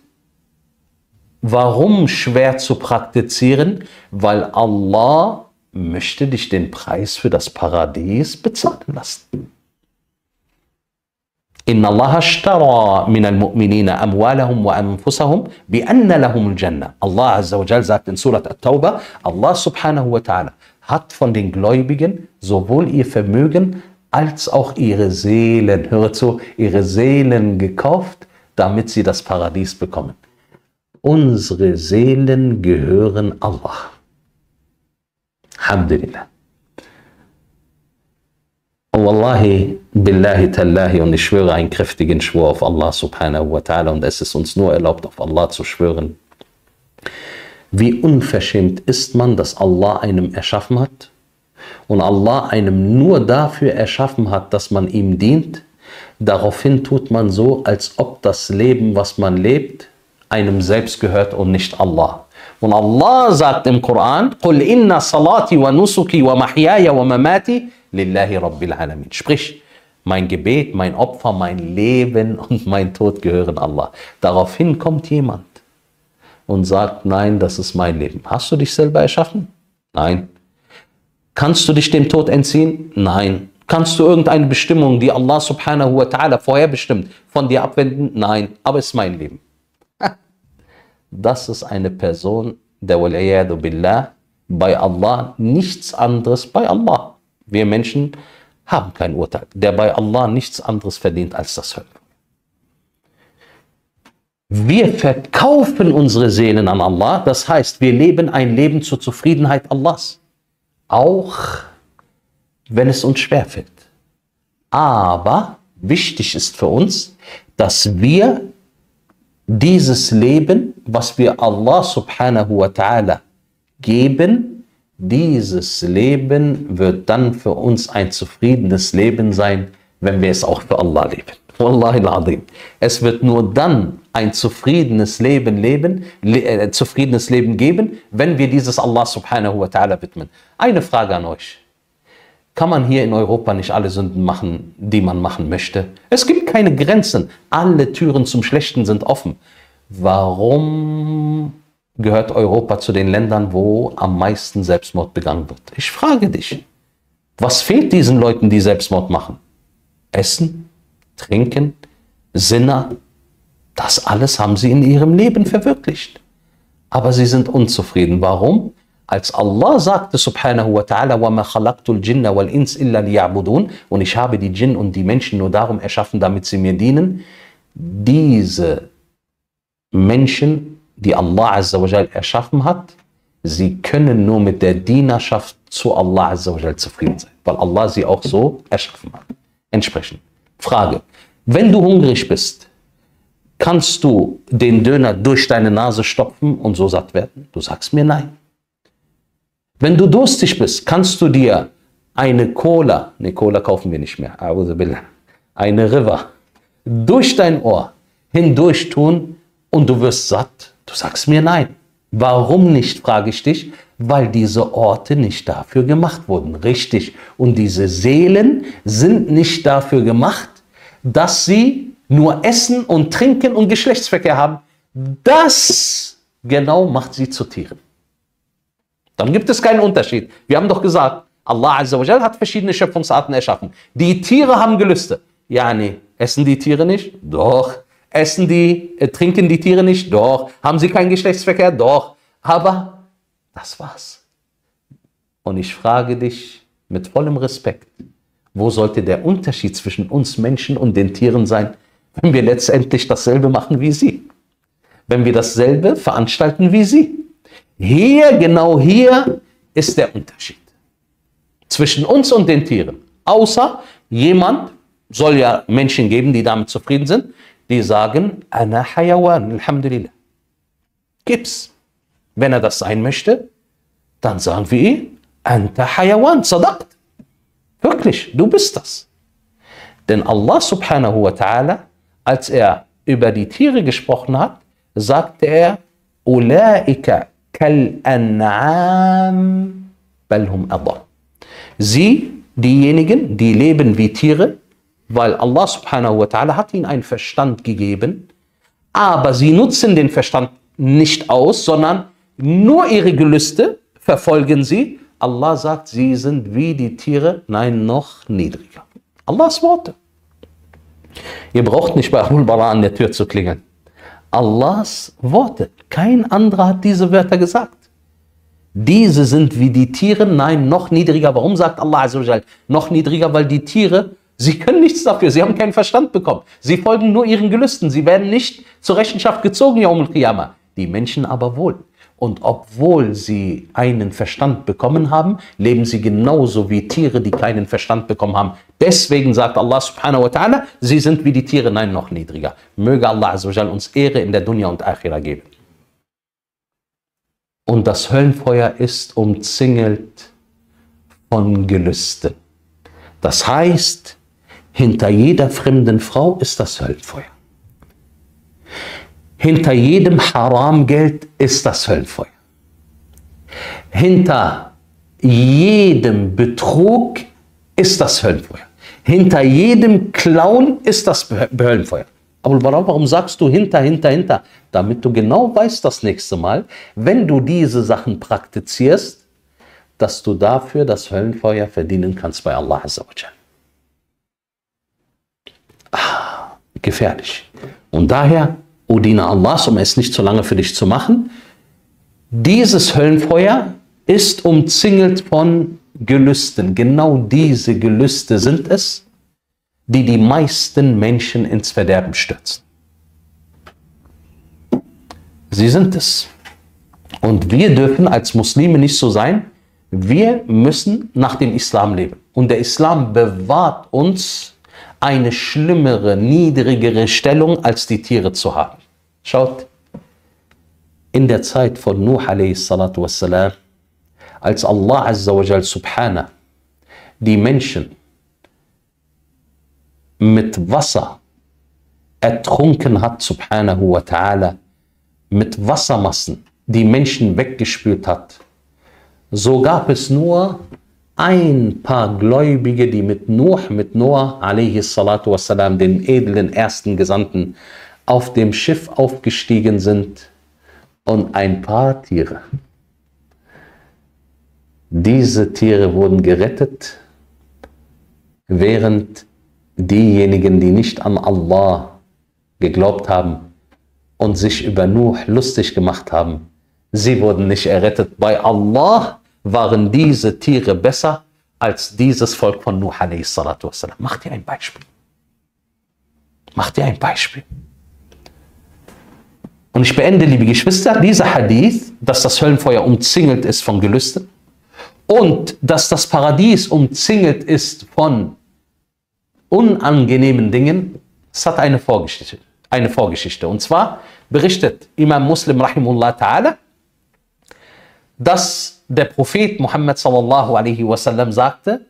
warum schwer zu praktizieren? Weil Allah möchte dich den Preis für das Paradies bezahlen lassen. إن الله اشترى من المؤمنين أموالهم وأنفسهم بأن لهم الجنة. Allah Azza wa Jal sagt in Surat At-Tawbah, Allah subhanahu wa ta'ala hat von den Gläubigen sowohl ihr Vermögen als auch ihre Seelen, hört zu, ihre Seelen gekauft, damit sie das Paradies bekommen. Unsere Seelen gehören Allah. Alhamdulillah. Und Wallahi, Billahi Tallahi, und ich schwöre einen kräftigen Schwur auf Allah subhanahu wa ta'ala, und es ist uns nur erlaubt, auf Allah zu schwören. Wie unverschämt ist man, dass Allah einem erschaffen hat und Allah einem nur dafür erschaffen hat, dass man ihm dient. Daraufhin tut man so, als ob das Leben, was man lebt, einem selbst gehört und nicht Allah. Und Allah sagt im Koran, قُلْ إِنَّ صَلَاتِي وَنُسُكِي وَمَحْيَايَ وَمَمَاتِي Lillahi Rabbil Alamin. Sprich, mein Gebet, mein Opfer, mein Leben und mein Tod gehören Allah. Daraufhin kommt jemand und sagt, nein, das ist mein Leben. Hast du dich selber erschaffen? Nein. Kannst du dich dem Tod entziehen? Nein. Kannst du irgendeine Bestimmung, die Allah subhanahu wa ta'ala vorherbestimmt, von dir abwenden? Nein. Aber es ist mein Leben. Das ist eine Person, der billah, bei Allah nichts anderes bei Allah. Wir Menschen haben kein Urteil, der bei Allah nichts anderes verdient als das Hölle. Wir verkaufen unsere Seelen an Allah, das heißt, wir leben ein Leben zur Zufriedenheit Allahs, auch wenn es uns schwerfällt. Aber wichtig ist für uns, dass wir dieses Leben, was wir Allah subhanahu wa ta'ala geben, dieses Leben wird dann für uns ein zufriedenes Leben sein, wenn wir es auch für Allah leben. Wallahi al Es wird nur dann ein zufriedenes Leben leben, le äh, zufriedenes Leben geben, wenn wir dieses Allah subhanahu wa ta'ala widmen. Eine Frage an euch. Kann man hier in Europa nicht alle Sünden machen, die man machen möchte? Es gibt keine Grenzen. Alle Türen zum Schlechten sind offen. Warum gehört Europa zu den Ländern, wo am meisten Selbstmord begangen wird? Ich frage dich. Was fehlt diesen Leuten, die Selbstmord machen? Essen, Trinken, Sinner, das alles haben sie in ihrem Leben verwirklicht. Aber sie sind unzufrieden. Warum? Als Allah sagte, subhanahu wa ta'ala, وَمَا خَلَقْتُ الْجِنَّ وَالْإِنسِ إِلَّا لِيَعْبُدُونَ und ich habe die Djinn und die Menschen nur darum erschaffen, damit sie mir dienen, diese Menschen, die Allah Azza wa erschaffen hat, sie können nur mit der Dienerschaft zu Allah Azza wa zufrieden sein, weil Allah sie auch so erschaffen hat. Entsprechend. Frage. Wenn du hungrig bist, kannst du den Döner durch deine Nase stopfen und so satt werden? Du sagst mir nein. Wenn du durstig bist, kannst du dir eine Cola, ne Cola kaufen wir nicht mehr, eine River, durch dein Ohr hindurch tun und du wirst satt? Du sagst mir nein. Warum nicht, frage ich dich, weil diese Orte nicht dafür gemacht wurden. Richtig. Und diese Seelen sind nicht dafür gemacht, dass sie nur essen und trinken und Geschlechtsverkehr haben. Das genau macht sie zu Tieren. Dann gibt es keinen Unterschied. Wir haben doch gesagt, Allah Azza wa Jal hat verschiedene Schöpfungsarten erschaffen. Die Tiere haben Gelüste. Ja, nee. Essen die Tiere nicht? Doch. Essen die, äh, trinken die Tiere nicht? Doch. Haben sie keinen Geschlechtsverkehr? Doch. Aber das war's. Und ich frage dich mit vollem Respekt, wo sollte der Unterschied zwischen uns Menschen und den Tieren sein, wenn wir letztendlich dasselbe machen wie sie? Wenn wir dasselbe veranstalten wie sie? Hier, genau hier ist der Unterschied zwischen uns und den Tieren. Außer jemand soll ja Menschen geben, die damit zufrieden sind, die sagen, Ana Hayawan, Alhamdulillah. Gibt's. Wenn er das sein möchte, dann sagen wir ihm, Anta Hayawan, Sadaqt. Wirklich, du bist das. Denn Allah subhanahu wa ta'ala, als er über die Tiere gesprochen hat, sagte er, Ulaika kal an'am bal hum adall. Sie, diejenigen, die leben wie Tiere, weil Allah subhanahu wa ta'ala hat ihnen einen Verstand gegeben, aber sie nutzen den Verstand nicht aus, sondern nur ihre Gelüste verfolgen sie. Allah sagt, sie sind wie die Tiere, nein, noch niedriger. Allahs Worte. Ihr braucht nicht bei Abul Bara an der Tür zu klingeln. Allahs Worte. Kein anderer hat diese Wörter gesagt. Diese sind wie die Tiere, nein, noch niedriger. Warum sagt Allah Azzawajal noch niedriger? Weil die Tiere, sie können nichts dafür, sie haben keinen Verstand bekommen. Sie folgen nur ihren Gelüsten, sie werden nicht zur Rechenschaft gezogen, Yawm al-Qiyamah. Die Menschen aber wohl. Und obwohl sie einen Verstand bekommen haben, leben sie genauso wie Tiere, die keinen Verstand bekommen haben. Deswegen sagt Allah subhanahu wa ta'ala, sie sind wie die Tiere, nein, noch niedriger. Möge Allah Azzawajal uns Ehre in der Dunya und Akhira geben. Und das Höllenfeuer ist umzingelt von Gelüsten. Das heißt, hinter jeder fremden Frau ist das Höllenfeuer. Hinter jedem Haramgeld ist das Höllenfeuer. Hinter jedem Betrug ist das Höllenfeuer. Hinter jedem Clown ist das Höllenfeuer. Aber warum sagst du hinter, hinter, hinter? Damit du genau weißt das nächste Mal, wenn du diese Sachen praktizierst, dass du dafür das Höllenfeuer verdienen kannst bei Allah Azza wa gefährlich. Und daher, O Diener Allahs, um es nicht zu lange für dich zu machen, dieses Höllenfeuer ist umzingelt von Gelüsten. Genau diese Gelüste sind es, die die meisten Menschen ins Verderben stürzen. Sie sind es. Und wir dürfen als Muslime nicht so sein. Wir müssen nach dem Islam leben. Und der Islam bewahrt uns eine schlimmere, niedrigere Stellung als die Tiere zu haben. Schaut, in der Zeit von Nuh a.s., als Allah Azza Subhana die Menschen mit Wasser ertrunken hat, Subhanahu wa ta'ala, mit Wassermassen die Menschen weggespült hat, so gab es nur ein paar Gläubige, die mit Nuh, mit Noah, salatu wassalam, den edlen ersten Gesandten, auf dem Schiff aufgestiegen sind und ein paar Tiere. Diese Tiere wurden gerettet, während diejenigen, die nicht an Allah geglaubt haben und sich über Nuh lustig gemacht haben, sie wurden nicht errettet. Bei Allah waren diese Tiere besser als dieses Volk von Nuh a.s. Mach dir ein Beispiel. Mach dir ein Beispiel. Und ich beende, liebe Geschwister, dieser Hadith, dass das Höllenfeuer umzingelt ist von Gelüsten und dass das Paradies umzingelt ist von unangenehmen Dingen, es hat eine Vorgeschichte. Eine Vorgeschichte. Und zwar berichtet Imam Muslim rahimullah ta'ala, dass der Prophet Muhammad sallallahu alaihi wasallam sagte,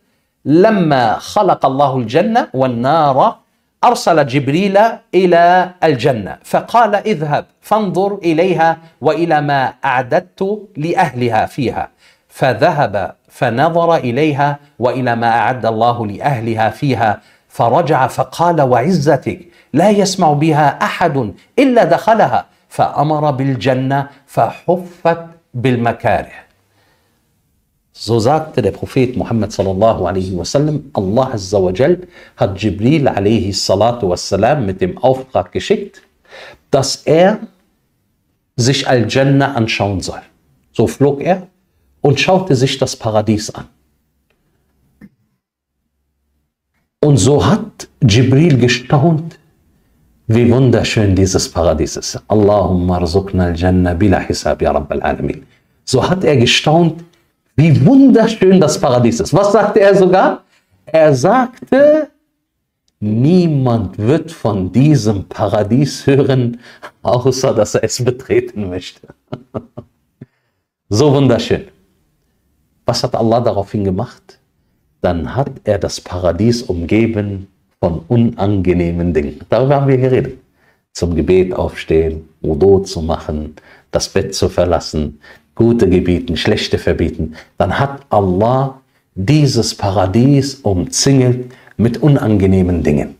لما خلق الله الجنة والنار أرسل جبريل إلى الجنة فقال اذهب فانظر إليها وإلى ما أعددت لأهلها فيها فذهب فنظر إليها وإلى ما أعد الله لأهلها فيها فرجع فقال وعزتك لا يسمع بها احد الا دخلها فامر بالجنه فحفت بالمكاره So sagte der Prophet Muhammad sallallahu alaihi wasallam, Allah azza wa jal hat Jibril alaihi salatu wassalam mit dem Auftrag geschickt, dass er sich Al-Jannah anschauen soll. So flog er und schaute sich das Paradies an. Und so hat Jibril gestaunt, wie wunderschön dieses Paradies ist. Allahumma arzuqna al-Jannah bila hisab, ya Rabbal Alamin. So hat er gestaunt, wie wunderschön das Paradies ist. Was sagte er sogar? Er sagte, niemand wird von diesem Paradies hören, außer dass er es betreten möchte. so wunderschön. Was hat Allah daraufhin gemacht? Dann hat er das Paradies umgeben von unangenehmen Dingen. Darüber haben wir geredet. Zum Gebet aufstehen, Wudu zu machen, das Bett zu verlassen, gute gebieten, schlechte verbieten. Dann hat Allah dieses Paradies umzingelt mit unangenehmen Dingen.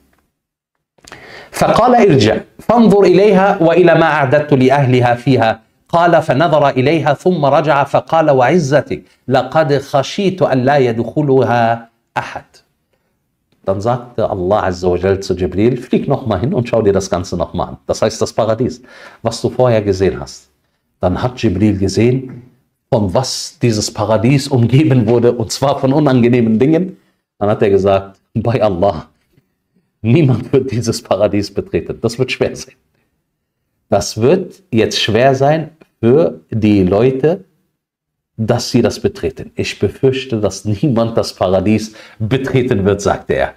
فقال ارجع فانظر إليها وإلى ما أعددت لأهلها فيها قال فنظر إليها ثم رجع فقال وعزتك لقد خشيت أن لا يدخلها أحد Dann sagte Allah Azza wa Jal zu Jibril, flieg nochmal hin und schau dir das Ganze nochmal an. Das heißt das Paradies, was du vorher gesehen hast. Dann hat Jibril gesehen, von was dieses Paradies umgeben wurde, und zwar von unangenehmen Dingen. Dann hat er gesagt, bei Allah, niemand wird dieses Paradies betreten. Das wird schwer sein. Das wird jetzt schwer sein für die Leute, dass sie das betreten. Ich befürchte, dass niemand das Paradies betreten wird, sagte er.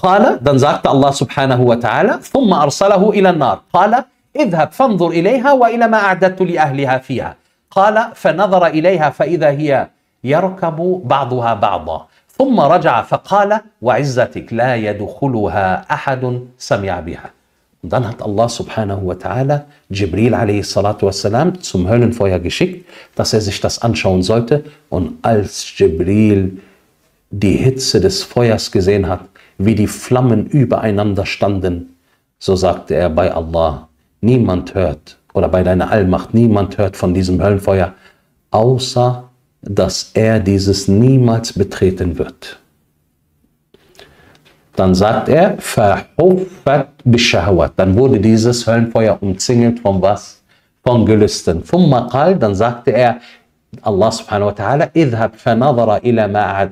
قال, dann sagte Allah subhanahu wa ta'ala, ثم أرسله إلى النار. قال, اذهب فانظر إليها وإلى ما أعددت لأهلها فيها. قال, فنظر إليها فإذا هي يركب بعضها بعضا. ثم رجع فقال, وعزتك لا يدخلها أحد سمع بها. Dann hat Allah subhanahu wa ta'ala Jibril alayhi salatu wassalam zum Höllenfeuer geschickt, dass er sich das anschauen sollte. Und als Jibril die Hitze des Feuers gesehen hat, wie die Flammen übereinander standen, so sagte er bei Allah, niemand hört, oder bei deiner Allmacht, niemand hört von diesem Höllenfeuer, außer dass er dieses niemals betreten wird. Dann sagt er, verhuffat bishahwat. Dann wurde dieses Höllenfeuer umzingelt von was? Von Gelüsten. Thumma qal, dann sagte er, Allah subhanahu wa ta'ala, idhab fanadara ila ma'ad.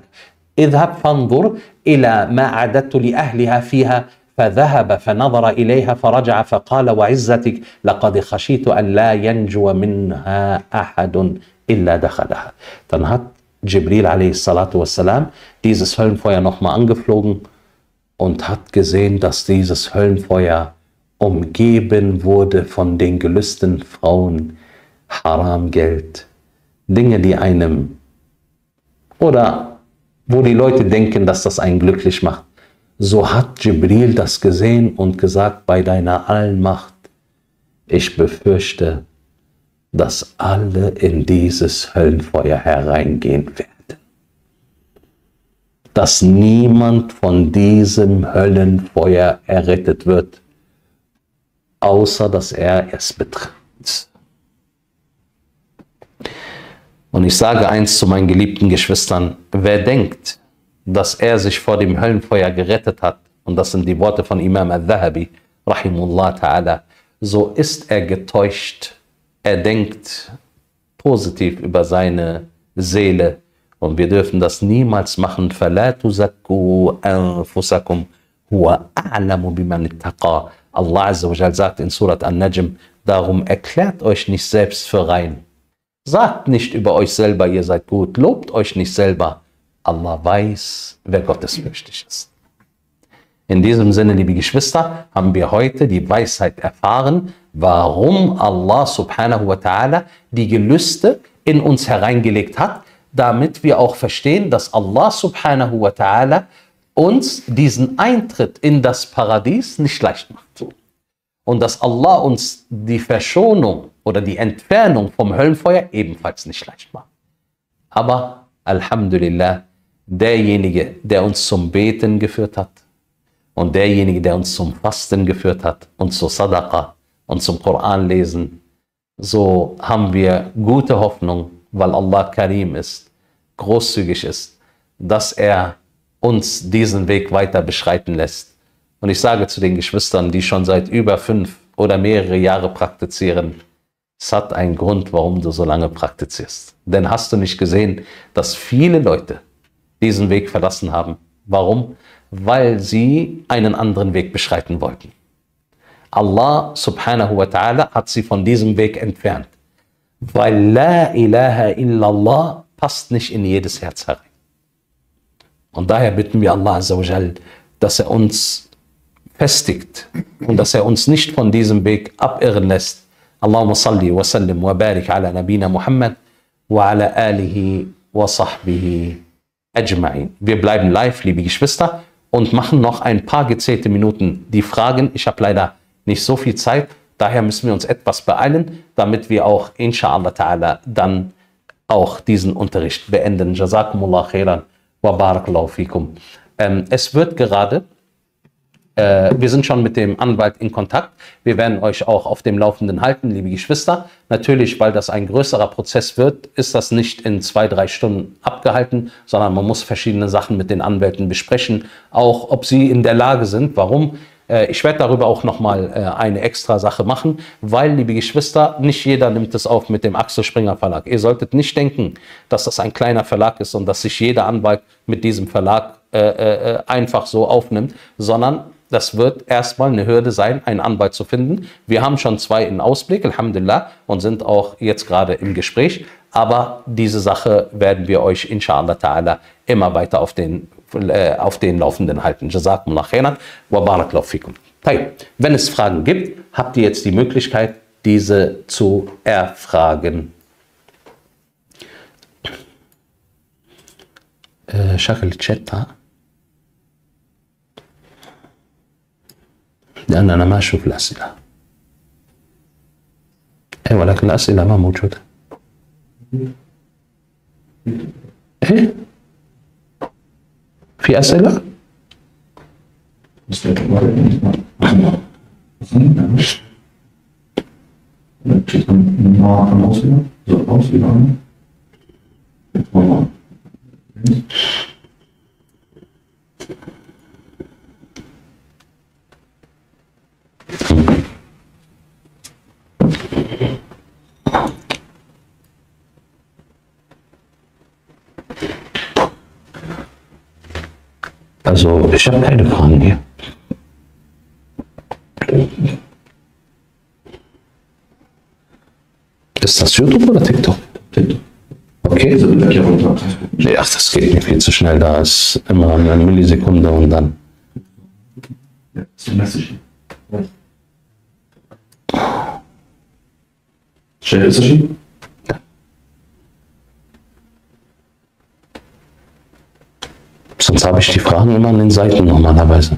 اذهب فانظر إلى ما أعددت لأهلها فيها فذهب فنظر إليها فرجع فقال وعزتك لقد خشيت أن لا ينجو منها أحد إلا دخلها. Dann hat Jibril a.s. dieses Höllenfeuer nochmal angeflogen und hat gesehen, dass dieses Höllenfeuer umgeben wurde von den gelüsten Frauen, Haramgeld, Dinge, die einem oder wo die Leute denken, dass das einen glücklich macht. So hat Jibril das gesehen und gesagt, bei deiner Allmacht, ich befürchte, dass alle in dieses Höllenfeuer hereingehen werden. Dass niemand von diesem Höllenfeuer errettet wird, außer dass er es betritt. Und ich sage eins zu meinen geliebten Geschwistern, wer denkt, dass er sich vor dem Höllenfeuer gerettet hat, und das sind die Worte von Imam al-Dhahabi, rahimullah ta'ala, so ist er getäuscht. Er denkt positiv über seine Seele. Und wir dürfen das niemals machen. Allah sagt in Surat An-Najm, darum erklärt euch nicht selbst für rein. Sagt nicht über euch selber, ihr seid gut. Lobt euch nicht selber. Allah weiß, wer gottesfürchtig ist. In diesem Sinne, liebe Geschwister, haben wir heute die Weisheit erfahren, warum Allah subhanahu wa ta'ala die Gelüste in uns hereingelegt hat, damit wir auch verstehen, dass Allah subhanahu wa ta'ala uns diesen Eintritt in das Paradies nicht leicht macht. Und dass Allah uns die Verschonung oder die Entfernung vom Höllenfeuer ebenfalls nicht leicht macht. Aber Alhamdulillah, derjenige, der uns zum Beten geführt hat und derjenige, der uns zum Fasten geführt hat und zur Sadaqa und zum Koran lesen, so haben wir gute Hoffnung, weil Allah Karim ist, großzügig ist, dass er uns diesen Weg weiter beschreiten lässt. Und ich sage zu den Geschwistern, die schon seit über fünf oder mehrere Jahre praktizieren, es hat einen Grund, warum du so lange praktizierst. Denn hast du nicht gesehen, dass viele Leute diesen Weg verlassen haben? Warum? Weil sie einen anderen Weg beschreiten wollten. Allah subhanahu wa ta'ala hat sie von diesem Weg entfernt. Weil La ilaha illallah passt nicht in jedes Herz herein. Und daher bitten wir Allah dass er uns festigt und dass er uns nicht von diesem Weg abirren lässt. Allahumma salli wa sallim wa barik ala nabina Muhammad wa ala alihi wa sahbihi ajma'in. Wir bleiben live, liebe Geschwister, und machen noch ein paar gezählte Minuten die Fragen. Ich habe leider nicht so viel Zeit, daher müssen wir uns etwas beeilen, damit wir auch inshallah ta'ala dann auch diesen Unterricht beenden. Jazakumullah khairan wa barakallahu fikum. Ähm, es wird gerade äh, wir sind schon mit dem Anwalt in Kontakt. Wir werden euch auch auf dem Laufenden halten, liebe Geschwister. Natürlich, weil das ein größerer Prozess wird, ist das nicht in zwei, drei Stunden abgehalten, sondern man muss verschiedene Sachen mit den Anwälten besprechen. Auch ob sie in der Lage sind. Warum? Äh, ich werde darüber auch nochmal äh, eine extra Sache machen, weil, liebe Geschwister, nicht jeder nimmt es auf mit dem Axel Springer Verlag. Ihr solltet nicht denken, dass das ein kleiner Verlag ist und dass sich jeder Anwalt mit diesem Verlag einfach so aufnimmt, sondern das wird erstmal eine Hürde sein, einen Anwalt zu finden. Wir haben schon zwei in Ausblick, Alhamdulillah, und sind auch jetzt gerade im Gespräch. Aber diese Sache werden wir euch inshallah ta'ala immer weiter auf den, äh, auf den Laufenden halten. Jazakumullah khairan wa barakallahu fikum. Wenn es Fragen gibt, habt ihr jetzt die Möglichkeit, diese zu erfragen. شغل الشات ها لأن أنا ما أشوف الأسئلة. إيه ولكن الأسئلة ما موجودة. إيه؟ في أسئلة؟ Also, ich habe keine Fragen hier. Ist das YouTube oder TikTok? Okay. Nee, ach, das geht mir viel zu schnell. Da ist immer eine Millisekunde und dann. Schnell ist es schon? Sonst habe ich die Fragen immer an den Seiten normalerweise.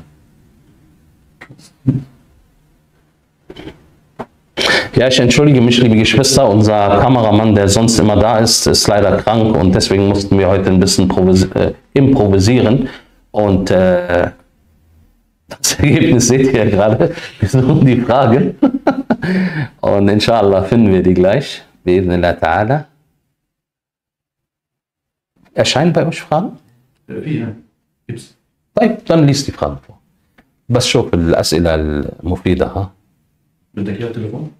Ja, ich entschuldige mich, liebe Geschwister. Unser Kameramann, der sonst immer da ist, ist leider krank und deswegen mussten wir heute ein bisschen äh, improvisieren. Und äh, das Ergebnis seht ihr ja gerade. Wir suchen die Frage. und inshallah finden wir die gleich. ta'ala. Erscheinen bei euch Fragen? Gibt's? طيب die Fragen vor. بس شوف الأسئلة المفيدة ها بدك اياه تليفون؟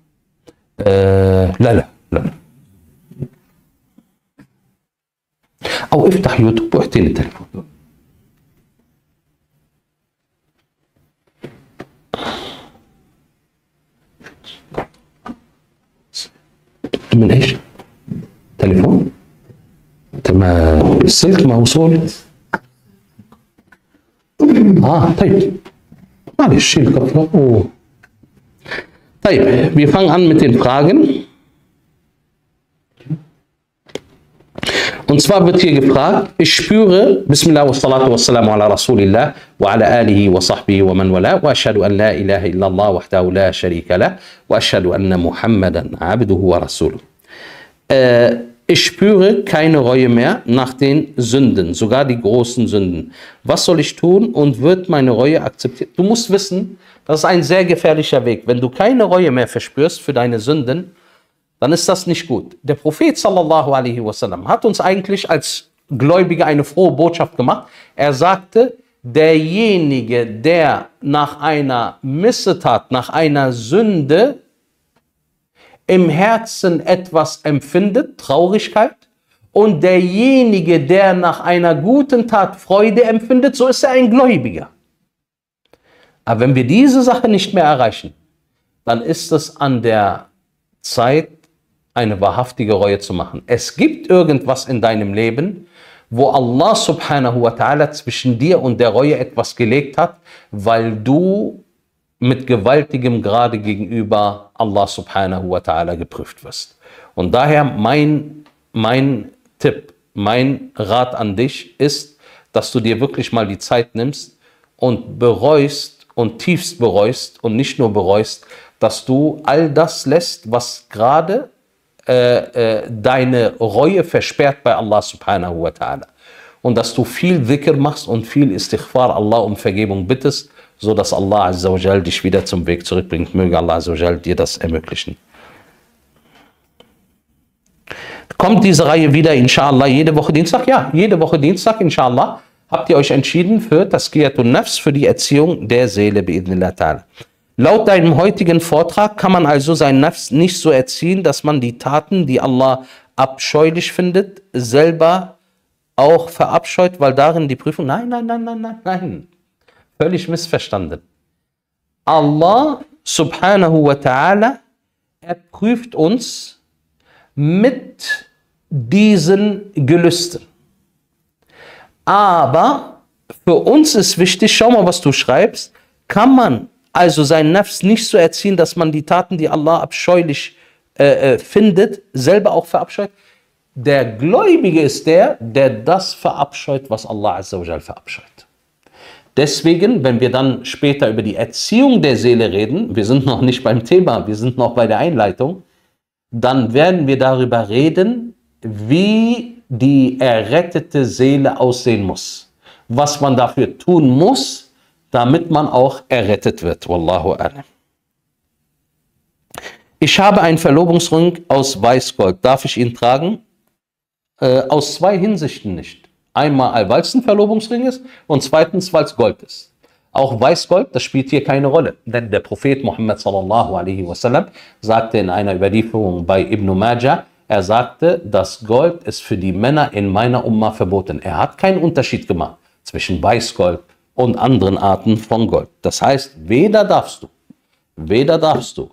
آه لا لا لا أو افتح يوتيوب واحكي لي التليفون من إيش؟ تليفون؟ ما السلك موصول آه طيب معلش كفره و... طيب wir fangen an mit. Und zwar wird hier gefragt, ich spüre, Bismillah wa salatu wa salamu ala Rasulillah wa ala alihi wa sahbihi wa man wala wa ashhadu an la ilaha illallah wahdahu la sharika lah wa ashhadu anna Muhammadan abduhu wa rasuluh. Äh, ich spüre keine Reue mehr nach den Sünden, sogar die großen Sünden. Was soll ich tun und wird meine Reue akzeptiert? Du musst wissen, das ist ein sehr gefährlicher Weg. Wenn du keine Reue mehr verspürst für deine Sünden, dann ist das nicht gut. Der Prophet sallallahu alaihi wasallam hat uns eigentlich als Gläubige eine frohe Botschaft gemacht. Er sagte, derjenige, der nach einer Missetat, nach einer Sünde im Herzen etwas empfindet, Traurigkeit, und derjenige, der nach einer guten Tat Freude empfindet, so ist er ein Gläubiger. Aber wenn wir diese Sache nicht mehr erreichen, dann ist es an der Zeit, eine wahrhaftige Reue zu machen. Es gibt irgendwas in deinem Leben, wo Allah subhanahu wa ta'ala zwischen dir und der Reue etwas gelegt hat, weil du mit gewaltigem Grade gegenüber Allah subhanahu wa ta'ala geprüft wirst. Und daher mein, mein Tipp, mein Rat an dich ist, dass du dir wirklich mal die Zeit nimmst und bereust und tiefst bereust und nicht nur bereust, dass du all das lässt, was gerade äh, äh, deine Reue versperrt bei Allah subhanahu wa ta'ala. Und dass du viel Dhikr machst und viel Istighfar Allah um Vergebung bittest, so dass Allah azza wa jal dich wieder zum Weg zurückbringt. Möge Allah azza wa jal dir das ermöglichen. Kommt diese Reihe wieder, inshallah, jede Woche Dienstag? Ja, jede Woche Dienstag, inshallah, habt ihr euch entschieden für Taskiyatun Nafs, für die Erziehung der Seele, bi'idnillah ta'ala. Laut deinem heutigen Vortrag kann man also sein Nafs nicht so erziehen, dass man die Taten, die Allah abscheulich findet, selber auch verabscheut, weil darin die Prüfung. Nein, nein, nein, nein, nein, nein. Völlig missverstanden. Allah subhanahu wa ta'ala, er prüft uns mit diesen Gelüsten. Aber für uns ist wichtig, schau mal, was du schreibst, kann man also sein Nafs nicht so erziehen, dass man die Taten, die Allah abscheulich äh, äh, findet, selber auch verabscheut. Der Gläubige ist der, der das verabscheut, was Allah Azza verabscheut. Deswegen, wenn wir dann später über die Erziehung der Seele reden, wir sind noch nicht beim Thema, wir sind noch bei der Einleitung, dann werden wir darüber reden, wie die errettete Seele aussehen muss. Was man dafür tun muss, damit man auch errettet wird. Wallahu a'lam. Ich habe einen Verlobungsring aus Weißgold. Darf ich ihn tragen? Äh, aus zwei Hinsichten nicht. Einmal, weil es ein Verlobungsring ist und zweitens, weil es Gold ist. Auch Weißgold, das spielt hier keine Rolle. Denn der Prophet Muhammad sallallahu alaihi wasallam sagte in einer Überlieferung bei Ibn Majah, er sagte, das Gold ist für die Männer in meiner Umma verboten. Er hat keinen Unterschied gemacht zwischen Weißgold und anderen Arten von Gold. Das heißt, weder darfst du, weder darfst du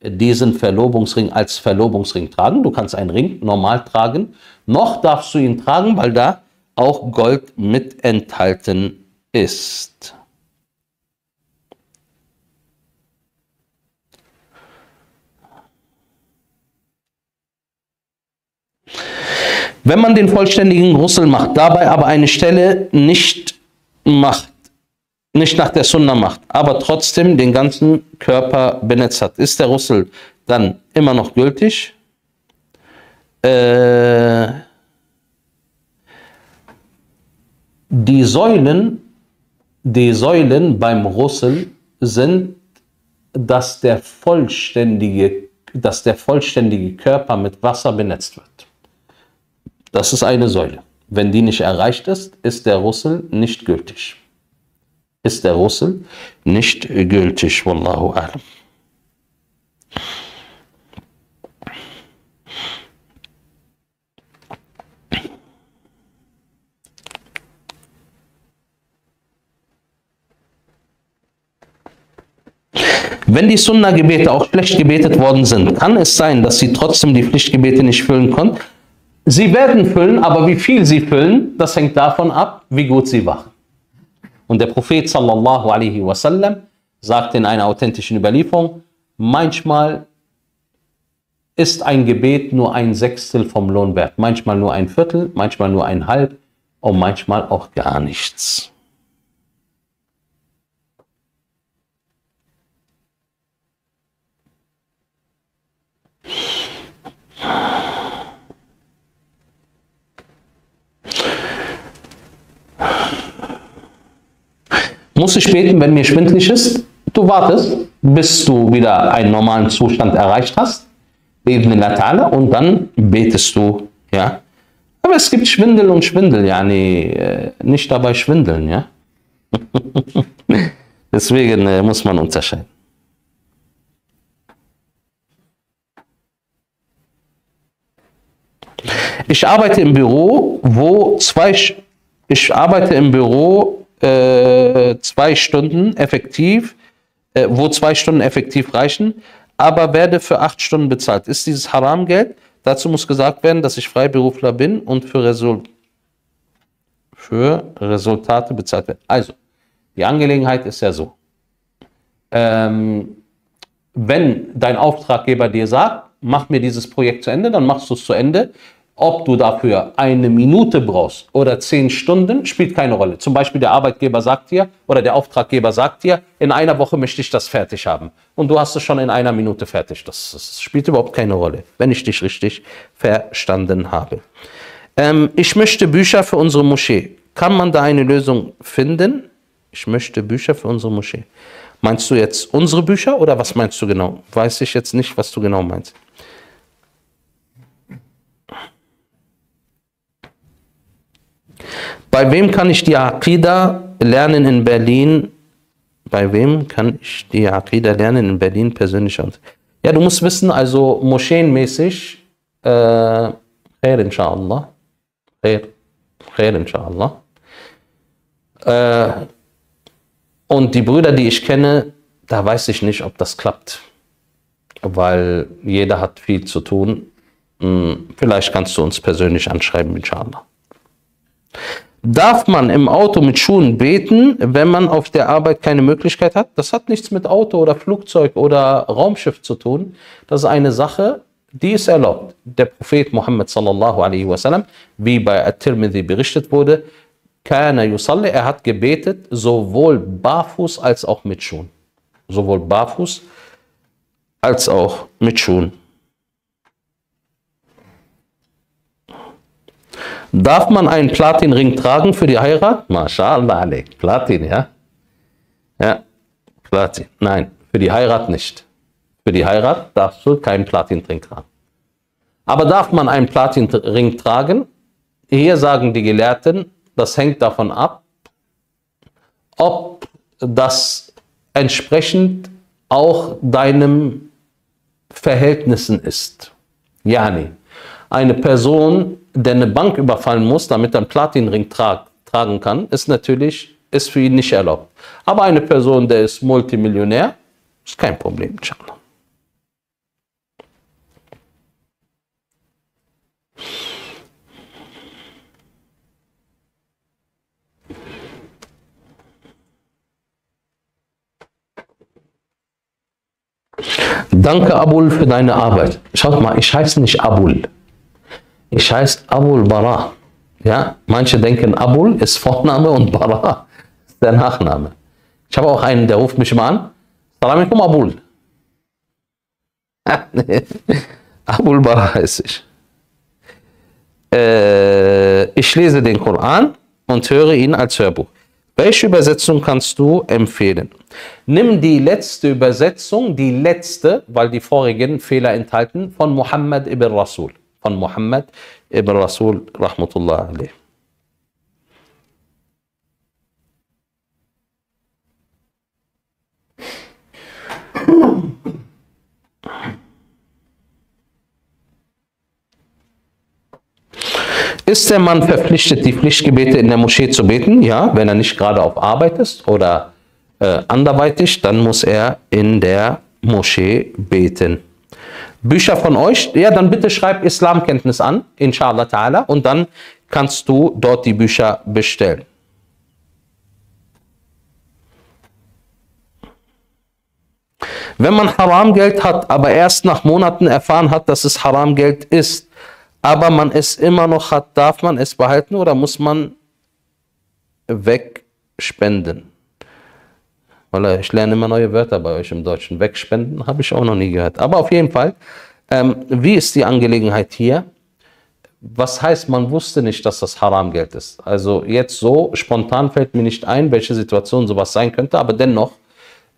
diesen Verlobungsring als Verlobungsring tragen, du kannst einen Ring normal tragen, noch darfst du ihn tragen, weil da auch Gold mit enthalten ist. Wenn man den vollständigen Russel macht, dabei aber eine Stelle nicht macht, nicht nach der Sunna macht, aber trotzdem den ganzen Körper benetzt hat, ist der Russel dann immer noch gültig? Äh, die Säulen, die Säulen beim Russel sind, dass der vollständige, dass der vollständige Körper mit Wasser benetzt wird. Das ist eine Säule. Wenn die nicht erreicht ist, ist der Russel nicht gültig ist der Russel nicht gültig. Wallahu a'lam. Wenn die Sunna-Gebete auch schlecht gebetet worden sind, kann es sein, dass sie trotzdem die Pflichtgebete nicht füllen konnten. Sie werden füllen, aber wie viel sie füllen, das hängt davon ab, wie gut sie wachen. Und der Prophet sallallahu alaihi wasallam sagt in einer authentischen Überlieferung, manchmal ist ein Gebet nur ein Sechstel vom Lohn wert, manchmal nur ein Viertel, manchmal nur ein Halb und manchmal auch gar nichts. Muss ich beten, wenn mir schwindlig ist? Du wartest, bis du wieder einen normalen Zustand erreicht hast, und dann betest du, ja, Aber es gibt Schwindel und Schwindel, ja, nee, äh, nicht dabei schwindeln, ja. Deswegen äh, muss man unterscheiden. Ich arbeite im Büro, wo zwei, ich arbeite im Büro äh, zwei Stunden effektiv, äh, wo zwei Stunden effektiv reichen, aber werde für acht Stunden bezahlt. Ist dieses Haramgeld? Dazu muss gesagt werden, dass ich Freiberufler bin und für, Resul für Resultate bezahlt werde. Also, die Angelegenheit ist ja so. Ähm, wenn dein Auftraggeber dir sagt, mach mir dieses Projekt zu Ende, dann machst du es zu Ende. Ob du dafür eine Minute brauchst oder zehn Stunden, spielt keine Rolle. Zum Beispiel der Arbeitgeber sagt dir oder der Auftraggeber sagt dir, in einer Woche möchte ich das fertig haben. Und du hast es schon in einer Minute fertig. Das, das spielt überhaupt keine Rolle, wenn ich dich richtig verstanden habe. Ähm, ich möchte Bücher für unsere Moschee. Kann man da eine Lösung finden? Ich möchte Bücher für unsere Moschee. Meinst du jetzt unsere Bücher oder was meinst du genau? Weiß ich jetzt nicht, was du genau meinst. Bei wem kann ich die Aqidah lernen in Berlin? Bei wem kann ich die Aqidah lernen in Berlin persönlich? Ja, du musst wissen, also moscheenmäßig, äh, Khair inshallah. Khair, Khair inshallah. Äh, und die Brüder, die ich kenne, da weiß ich nicht, ob das klappt. Weil jeder hat viel zu tun. Hm, Vielleicht kannst du uns persönlich anschreiben, inshallah. Darf man im Auto mit Schuhen beten, wenn man auf der Arbeit keine Möglichkeit hat? Das hat nichts mit Auto oder Flugzeug oder Raumschiff zu tun. Das ist eine Sache, die ist erlaubt. Der Prophet Muhammad sallallahu alaihi wasallam, wie bei At-Tirmidhi berichtet wurde, kana yusalli, er hat gebetet, sowohl barfuß als auch mit Schuhen. Sowohl barfuß als auch mit Schuhen. Darf man einen Platinring tragen für die Heirat? MashaAllah. Platin, ja? Ja, Platin. Nein, für die Heirat nicht. Für die Heirat darfst du keinen Platinring tragen. Aber darf man einen Platinring tragen? Hier sagen die Gelehrten, das hängt davon ab, ob das entsprechend auch deinem Verhältnissen ist. Yani, eine Person, der eine Bank überfallen muss, damit er einen Platinring tra tragen kann, ist natürlich ist für ihn nicht erlaubt. Aber eine Person, der ist Multimillionär, ist kein Problem, inshallah. Danke, Abul, für deine Arbeit. Schaut mal, ich heiße nicht Abul. Ich heiße Abul Bara. Ja, manche denken, Abul ist Vorname und Bara ist der Nachname. Ich habe auch einen, der ruft mich immer an. Salam alaikum, Abul. Abul Bara heiße ich. Äh, ich lese den Koran und höre ihn als Hörbuch. Welche Übersetzung kannst du empfehlen? Nimm die letzte Übersetzung, die letzte, weil die vorigen Fehler enthalten, von Muhammad ibn Rasul. Von Muhammad ibn Rasul, Rahmatullah alayh. Ist der Mann verpflichtet, die Pflichtgebete in der Moschee zu beten? Ja, wenn er nicht gerade auf Arbeit ist oder äh, anderweitig, dann muss er in der Moschee beten. Bücher von euch, ja, dann bitte schreib Islamkenntnis an, inshallah ta'ala, und dann kannst du dort die Bücher bestellen. Wenn man Haramgeld hat, aber erst nach Monaten erfahren hat, dass es Haramgeld ist, aber man es immer noch hat, darf man es behalten oder muss man wegspenden? Weil ich lerne immer neue Wörter bei euch im Deutschen. Wegspenden habe ich auch noch nie gehört. Aber auf jeden Fall, ähm, wie ist die Angelegenheit hier? Was heißt, man wusste nicht, dass das Haramgeld ist? Also jetzt so spontan fällt mir nicht ein, welche Situation sowas sein könnte, aber dennoch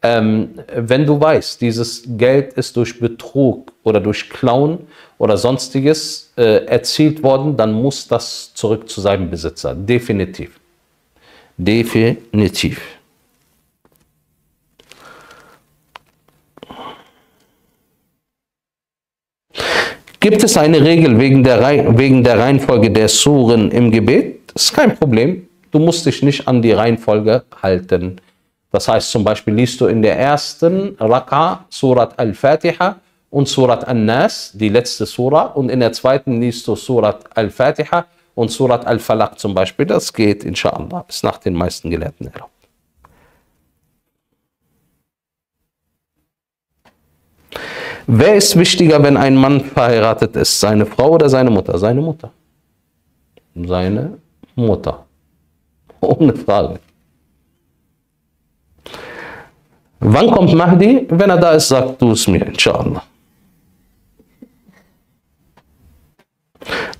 Ähm, wenn du weißt, dieses Geld ist durch Betrug oder durch Klauen oder sonstiges äh, erzielt worden, dann muss das zurück zu seinem Besitzer. Definitiv. Definitiv. Gibt es eine Regel wegen der, wegen der Reihenfolge der Suren im Gebet? Das ist kein Problem. Du musst dich nicht an die Reihenfolge halten. Das heißt zum Beispiel liest du in der ersten Raka Surat Al-Fatiha und Surat An-Nas, die letzte Sura, und in der zweiten liest du Surat Al-Fatiha und Surat Al-Falaq zum Beispiel. Das geht, inshallah, ist nach den meisten Gelehrten erlaubt. Wer ist wichtiger, wenn ein Mann verheiratet ist? Seine Frau oder seine Mutter? Seine Mutter. Seine Mutter. Ohne Frage. Wann kommt Mahdi? Wenn er da ist, sag du es mir, inshallah.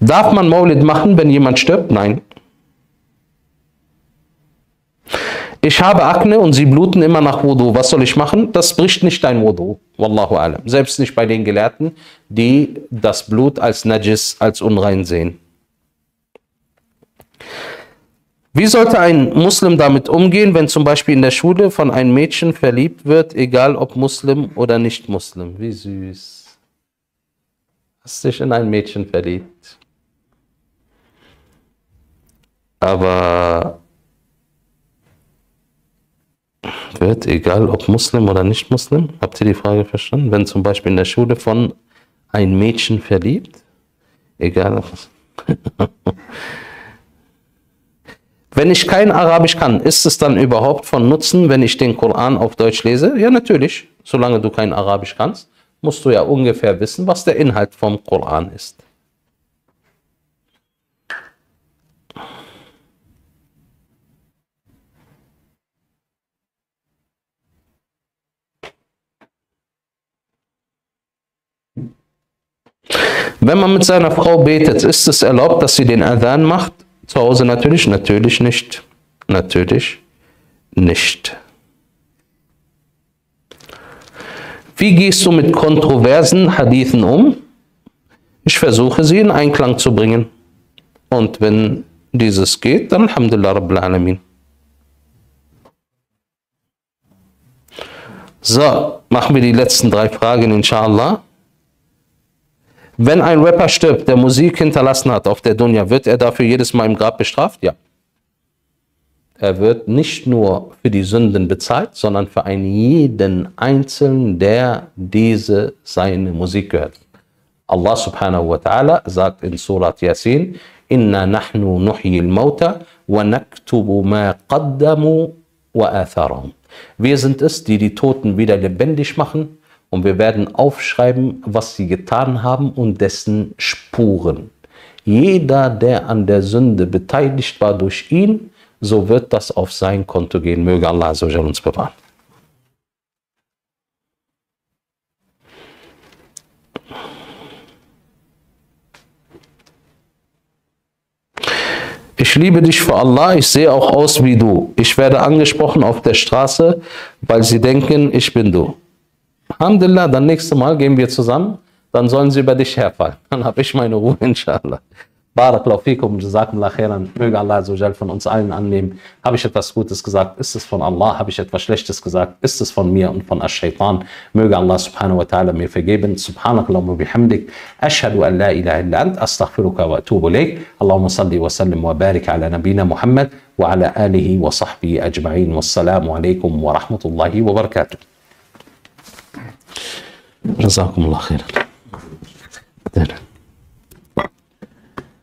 Darf man Maulid machen, wenn jemand stirbt? Nein. Ich habe Akne und sie bluten immer nach Wudu. Was soll ich machen? Das bricht nicht dein Wudu. Wallahu alam. Selbst nicht bei den Gelehrten, die das Blut als Najis, als unrein sehen. Wie sollte ein Muslim damit umgehen, wenn zum Beispiel in der Schule von einem Mädchen verliebt wird, egal ob Muslim oder nicht Muslim? Wie süß. Hast dich in ein Mädchen verliebt. Aber wird, egal ob Muslim oder nicht Muslim? Habt ihr die Frage verstanden? Wenn zum Beispiel in der Schule von ein Mädchen verliebt, egal ob Wenn ich kein Arabisch kann, ist es dann überhaupt von Nutzen, wenn ich den Koran auf Deutsch lese? Ja, natürlich. Solange du kein Arabisch kannst, musst du ja ungefähr wissen, was der Inhalt vom Koran ist. Wenn man mit seiner Frau betet, ist es erlaubt, dass sie den Adhan macht? Zu Hause natürlich, natürlich nicht. Natürlich nicht. Wie gehst du mit kontroversen Hadithen um? Ich versuche sie in Einklang zu bringen. Und wenn dieses geht, dann Alhamdulillah Rabbil Alamin. So, machen wir die letzten drei Fragen, inshallah. Wenn ein Rapper stirbt, der Musik hinterlassen hat auf der Dunya, wird er dafür jedes Mal im Grab bestraft? Ja. Er wird nicht nur für die Sünden bezahlt, sondern für einen jeden Einzelnen, der diese seine Musik gehört. Allah subhanahu wa ta'ala sagt in Surat Yasin, Inna nahnu nuhyi al-mauta wa naktubu ma qaddamu wa atharahum. Wir sind es, die die Toten wieder lebendig machen und wir werden aufschreiben, was sie getan haben und dessen Spuren. Jeder, der an der Sünde beteiligt war durch ihn, so wird das auf sein Konto gehen. Möge Allah uns bewahren. Ich liebe dich für Allah, ich sehe auch aus wie du. Ich werde angesprochen auf der Straße, weil sie denken, ich bin du. Alhamdulillah, dann nächstes Mal gehen wir zusammen, dann sollen sie über dich herfallen. Dann habe ich meine Ruhe, inshallah. Barakallahu fikum, jazakumullah khairan. Möge Allah so von uns allen annehmen. Habe ich etwas Gutes gesagt? Ist es von Allah? Habe ich etwas Schlechtes gesagt? Ist es von mir und von Ash-Shaytan? Möge Allah subhanahu wa ta'ala mir vergeben. Subhanakallahu bihamdik. Ashhadu an la ilaha illa ant. Astaghfiruka wa atubu ilayk. Allahumma salli wa sallim wa barik ala nabina Muhammad wa ala alihi wa sahbihi ajma'in. Wassalamu alaikum wa rahmatullahi wa barakatuh. جزاكم الله خيرا.